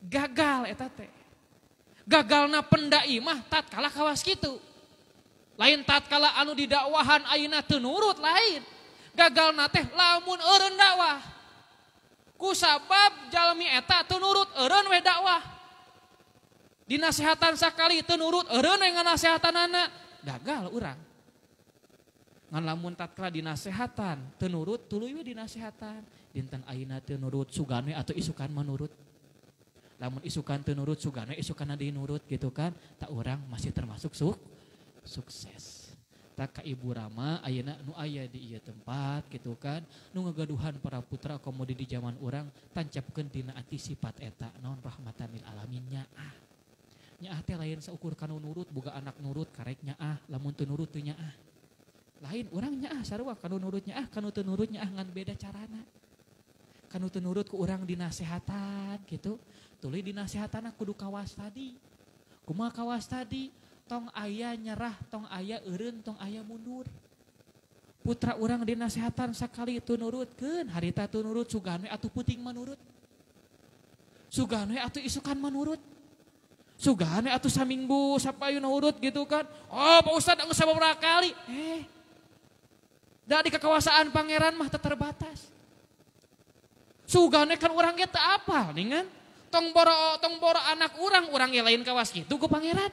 Gagal eta teh. Gagalna pendai mah tatkala kawas kitu. lain tatkala anu didakwahan aina tenurut lain. Gagal na teh lamun en dakwah. Kusabab jalmi eta tenurut en we dakwah. Dinasehatan sakali tenurut en yang nasehatan anak gagal urang. ngan lamun tatkala dinasehatan tenurut tuluy we dinasehatan. Dinten aina tenurut sugane atau isukan menurut lamun isukan tenurut sugane isukana dinurut gitu kan tak urang masih termasuk suk sukses. Tak ibu Rama ayana nu aya di iya tempat gitu kan. Nu ngagaduhan para putra komodi di zaman orang tancapkan dina ati sifat eta non rahmatan lil alaminnya ah nya teh lain seukur kanu nurut buka anak nurut kareknya ah lamun teu nurut teu ah lain orangnya ah sarua kanu nurutnya ah kanu teu nurutnya ah ngan beda carana. Kanu teu nurut ku urang dinasehatan gitu. Tuluy dinasehatan kudu kawas tadi. Kumaha kawas tadi tong ayah nyerah tong ayah eureun tong ayah mundur. Putra orang dinasehatan sakali itu nurutkeun harita tu nurut sugane atuh puting menurut. Sugane atuh isukan menurut. Sugane atuh saminggu sapayun nurut gitu kan. Oh Pak Ustad geus sabaraha kali eh da di kekuasaan pangeran mah terbatas. Sugane kan orang kita apa dengan tong boro tong boro anak orang orang yang lain kawas gitu ke pangeran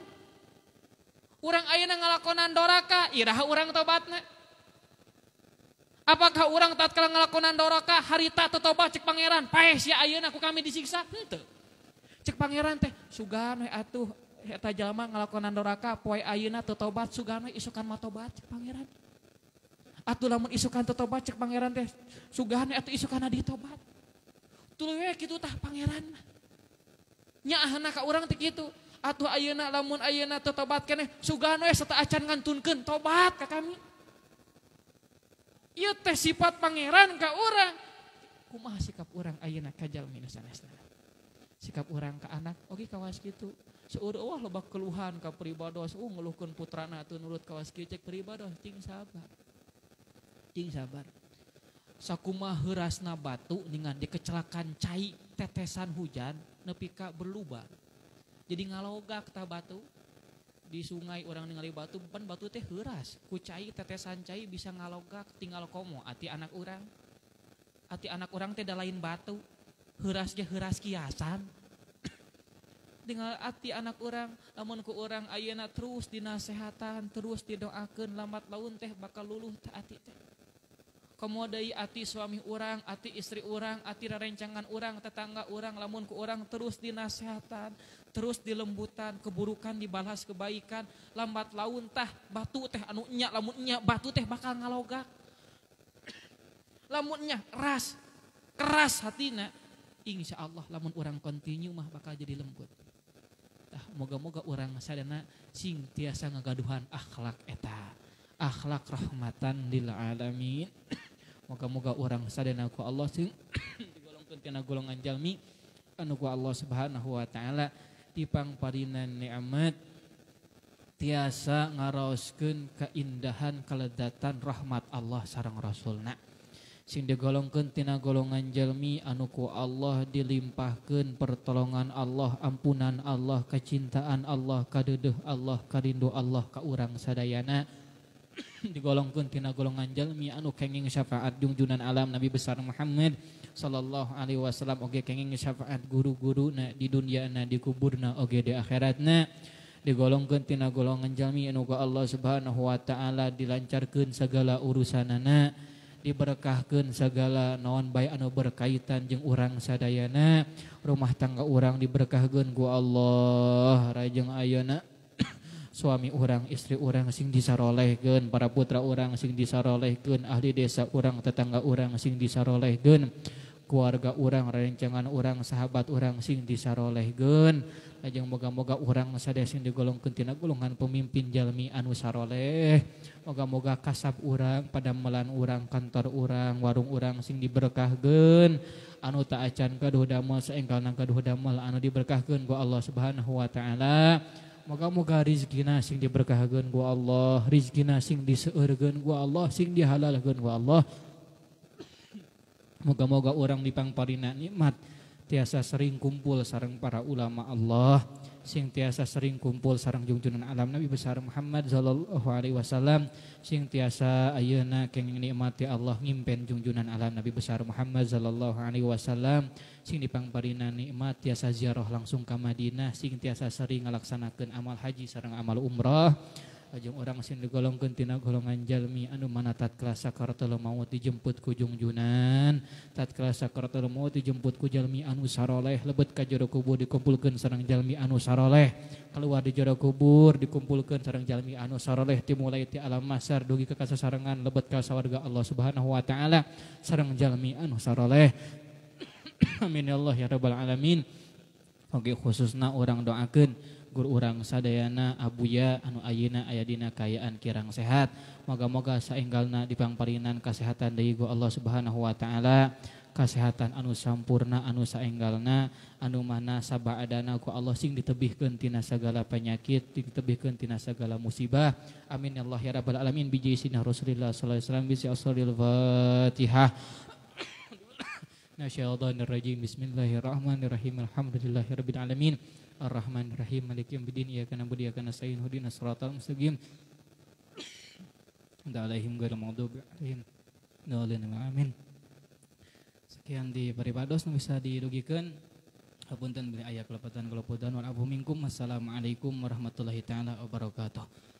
Urang ayeuna ngalakonan doraka, iraha urang tobatna. Apakah urang tatkala ngalakonan doraka, harita atau tobat cek pangeran, paeh sia ayeuna ku kami disiksa? Henteu. Cek pangeran teh, sugan we atuh eta jalma ngalakonan doraka, poe ayeuna teu tobat sugan we isukan matobat cek pangeran. Atuh lamun isukan teu tobat cek pangeran teh, sugan we atuh isukan adi tobat. Tuluy we kitu tah pangeran nyaahna ka urang teh kitu. atuh ayeuna lamun ayeuna teu tobat keneh sugan we serta acan ngantunkeun tobat ka kami. Ieu teh sifat pangeran ka urang. Kumaha sikap urang ayeuna ka jalmi nu sanesna sikap urang ka anak oge kawas kitu. Seueur wah loba keluhan ka pribados uh ngeluhkeun putrana teu nurut kawas kieu cek pribados ting sabar. Ting sabar. Sakuma heurasna batu ningan dikecelakan cai tetesan hujan nepi ka berlubang jadi ngaloga ketah batu. Di sungai orang ningali batu pan batu teh heras kucai tetesan cai bisa ngaloga tinggal komo. Ati anak orang ati anak orang teh lain batu. Herasnya heras kiasan. Dengan ati anak orang namun ku orang ayana terus dinasehatan terus didoakan lambat laun teh bakal luluh ta ati teh. komodai ati suami urang, ati istri urang, ati rencangan urang, tetangga urang, lamun ku urang terus dinasehatan, terus dilembutan, keburukan dibalas kebaikan, lambat laun tah batu teh anu nya lamun nya batu teh bakal ngalogak. Lamunnya keras, keras hatina, insya Allah lamun orang kontinu mah bakal jadi lembut. Tah moga-moga orang sadana sing tiasa ngagaduhan akhlak eta. akhlak rahmatan lil alamin moga-moga orang sadenaku Allah sing digolongkeun tina golongan jalmi anu ku Allah Subhanahu wa taala. Dipangparinan nikmat tiasa ngaraoskeun keindahan keledatan rahmat Allah sarang rasulna. Sing digolongkeun tina golongan jalmi anu ku Allah dilimpahkeun pertolongan Allah ampunan Allah kecintaan Allah kadeueuh Allah karindu Allah ka urang sadayana. digolongkeun tina golongan jalmi anu kenging syafaat jungjunan alam Nabi besar Muhammad sallallahu alaihi wasallam oge kenging syafaat guru-guru na di dunia na di kubur na oge di akhirat na digolongkeun tina golongan jalmi anu ka Allah Subhanahu wa taala dilancarkeun segala urusanana diberkahkan segala naon baik anu berkaitan jeung urang sadayana. Rumah tangga urang diberkahkan ku Allah rajeng ayeuna. suami orang istri orang sing disarolehkeun para putra orang sing disarolehkeun ahli desa orang tetangga orang sing disarolehkeun keluarga orang rencangan orang sahabat orang sing disarolehkeun. Lajeng moga-moga orang sadaya sing digolongkeun tina golongan pemimpin jalmi anu saroleh. Moga-moga kasab orang padamelan orang kantor orang warung orang sing diberkahkeun. Anu tak acan kaduh damel saenggal nang kaduh damel anu diberkahkeun ku Allah Subhanahu wa taala. moga-moga rizkina sing diberkahkan ku Allah rizkina sing diseurgen ku Allah sing dihalalkeun ku Allah. Moga-moga orang dipangparina nikmat. Tiasa sering kumpul sarang para ulama Allah. Sing tiasa sering kumpul sarang junjunan alam Nabi besar Muhammad sallallahu alaihi wasallam. Sing tiasa ayeuna kenging nikmati Allah ngimpen junjunan alam Nabi besar Muhammad sallallahu alaihi wasallam. Sing dipangparina nikmat tiasa ziarah langsung ke Madinah. Sing tiasa sering ngalaksanakeun amal haji sareng amal umrah Ajeng orang sin digolongkentina golongan Jalmi anu manatat tatkala sakaratul maut dijemput ku Junan tat sakaratul maut dijemput ku Jalmi anu saroleh lebet ka jero kubur dikumpulkeun sareng Jalmi anu saroleh. Keluar di jero kubur dikumpulkeun sareng Jalmi anu saroleh dimulai ti alam masar dugi ka kasasarengan lebet ka sawarga Allah Subhanahu wa taala sareng Jalmi anu saroleh. Amin ya Allah ya rabbal alamin. Oke khususna orang doakan guru orang sadayana abuya anu ayina ayadina kayaan kirang sehat. Moga-moga saenggalna dipangparinan kesehatan dari go Allah Subhanahu wa taala. Kesehatan anu sampurna anu saenggalna anu mana adana ku Allah sing ditebihkeun tina segala penyakit ditebihkeun tina segala musibah. Amin ya Allah ya rabbal alamin. Biji sinah Rasulullah sallallahu alaihi wasallam bisi asalil fatihah. Nasyaitonirrajim Bismillahirrahmanirrahim. Alhamdulillahirabbil alamin Ar-Rahman Rahim Malik Yawmiddin Iyyaka na'budu wa iyyaka nasta'in. Ihdinas siratal mustaqim. Alaihim ghairil maghdubi alaihim Amin. Sekian di paripados bisa dirugikan. Hapunten beli ayat kelepatan kelepatan wal abu minkum. Wassalamualaikum warahmatullahi taala wabarakatuh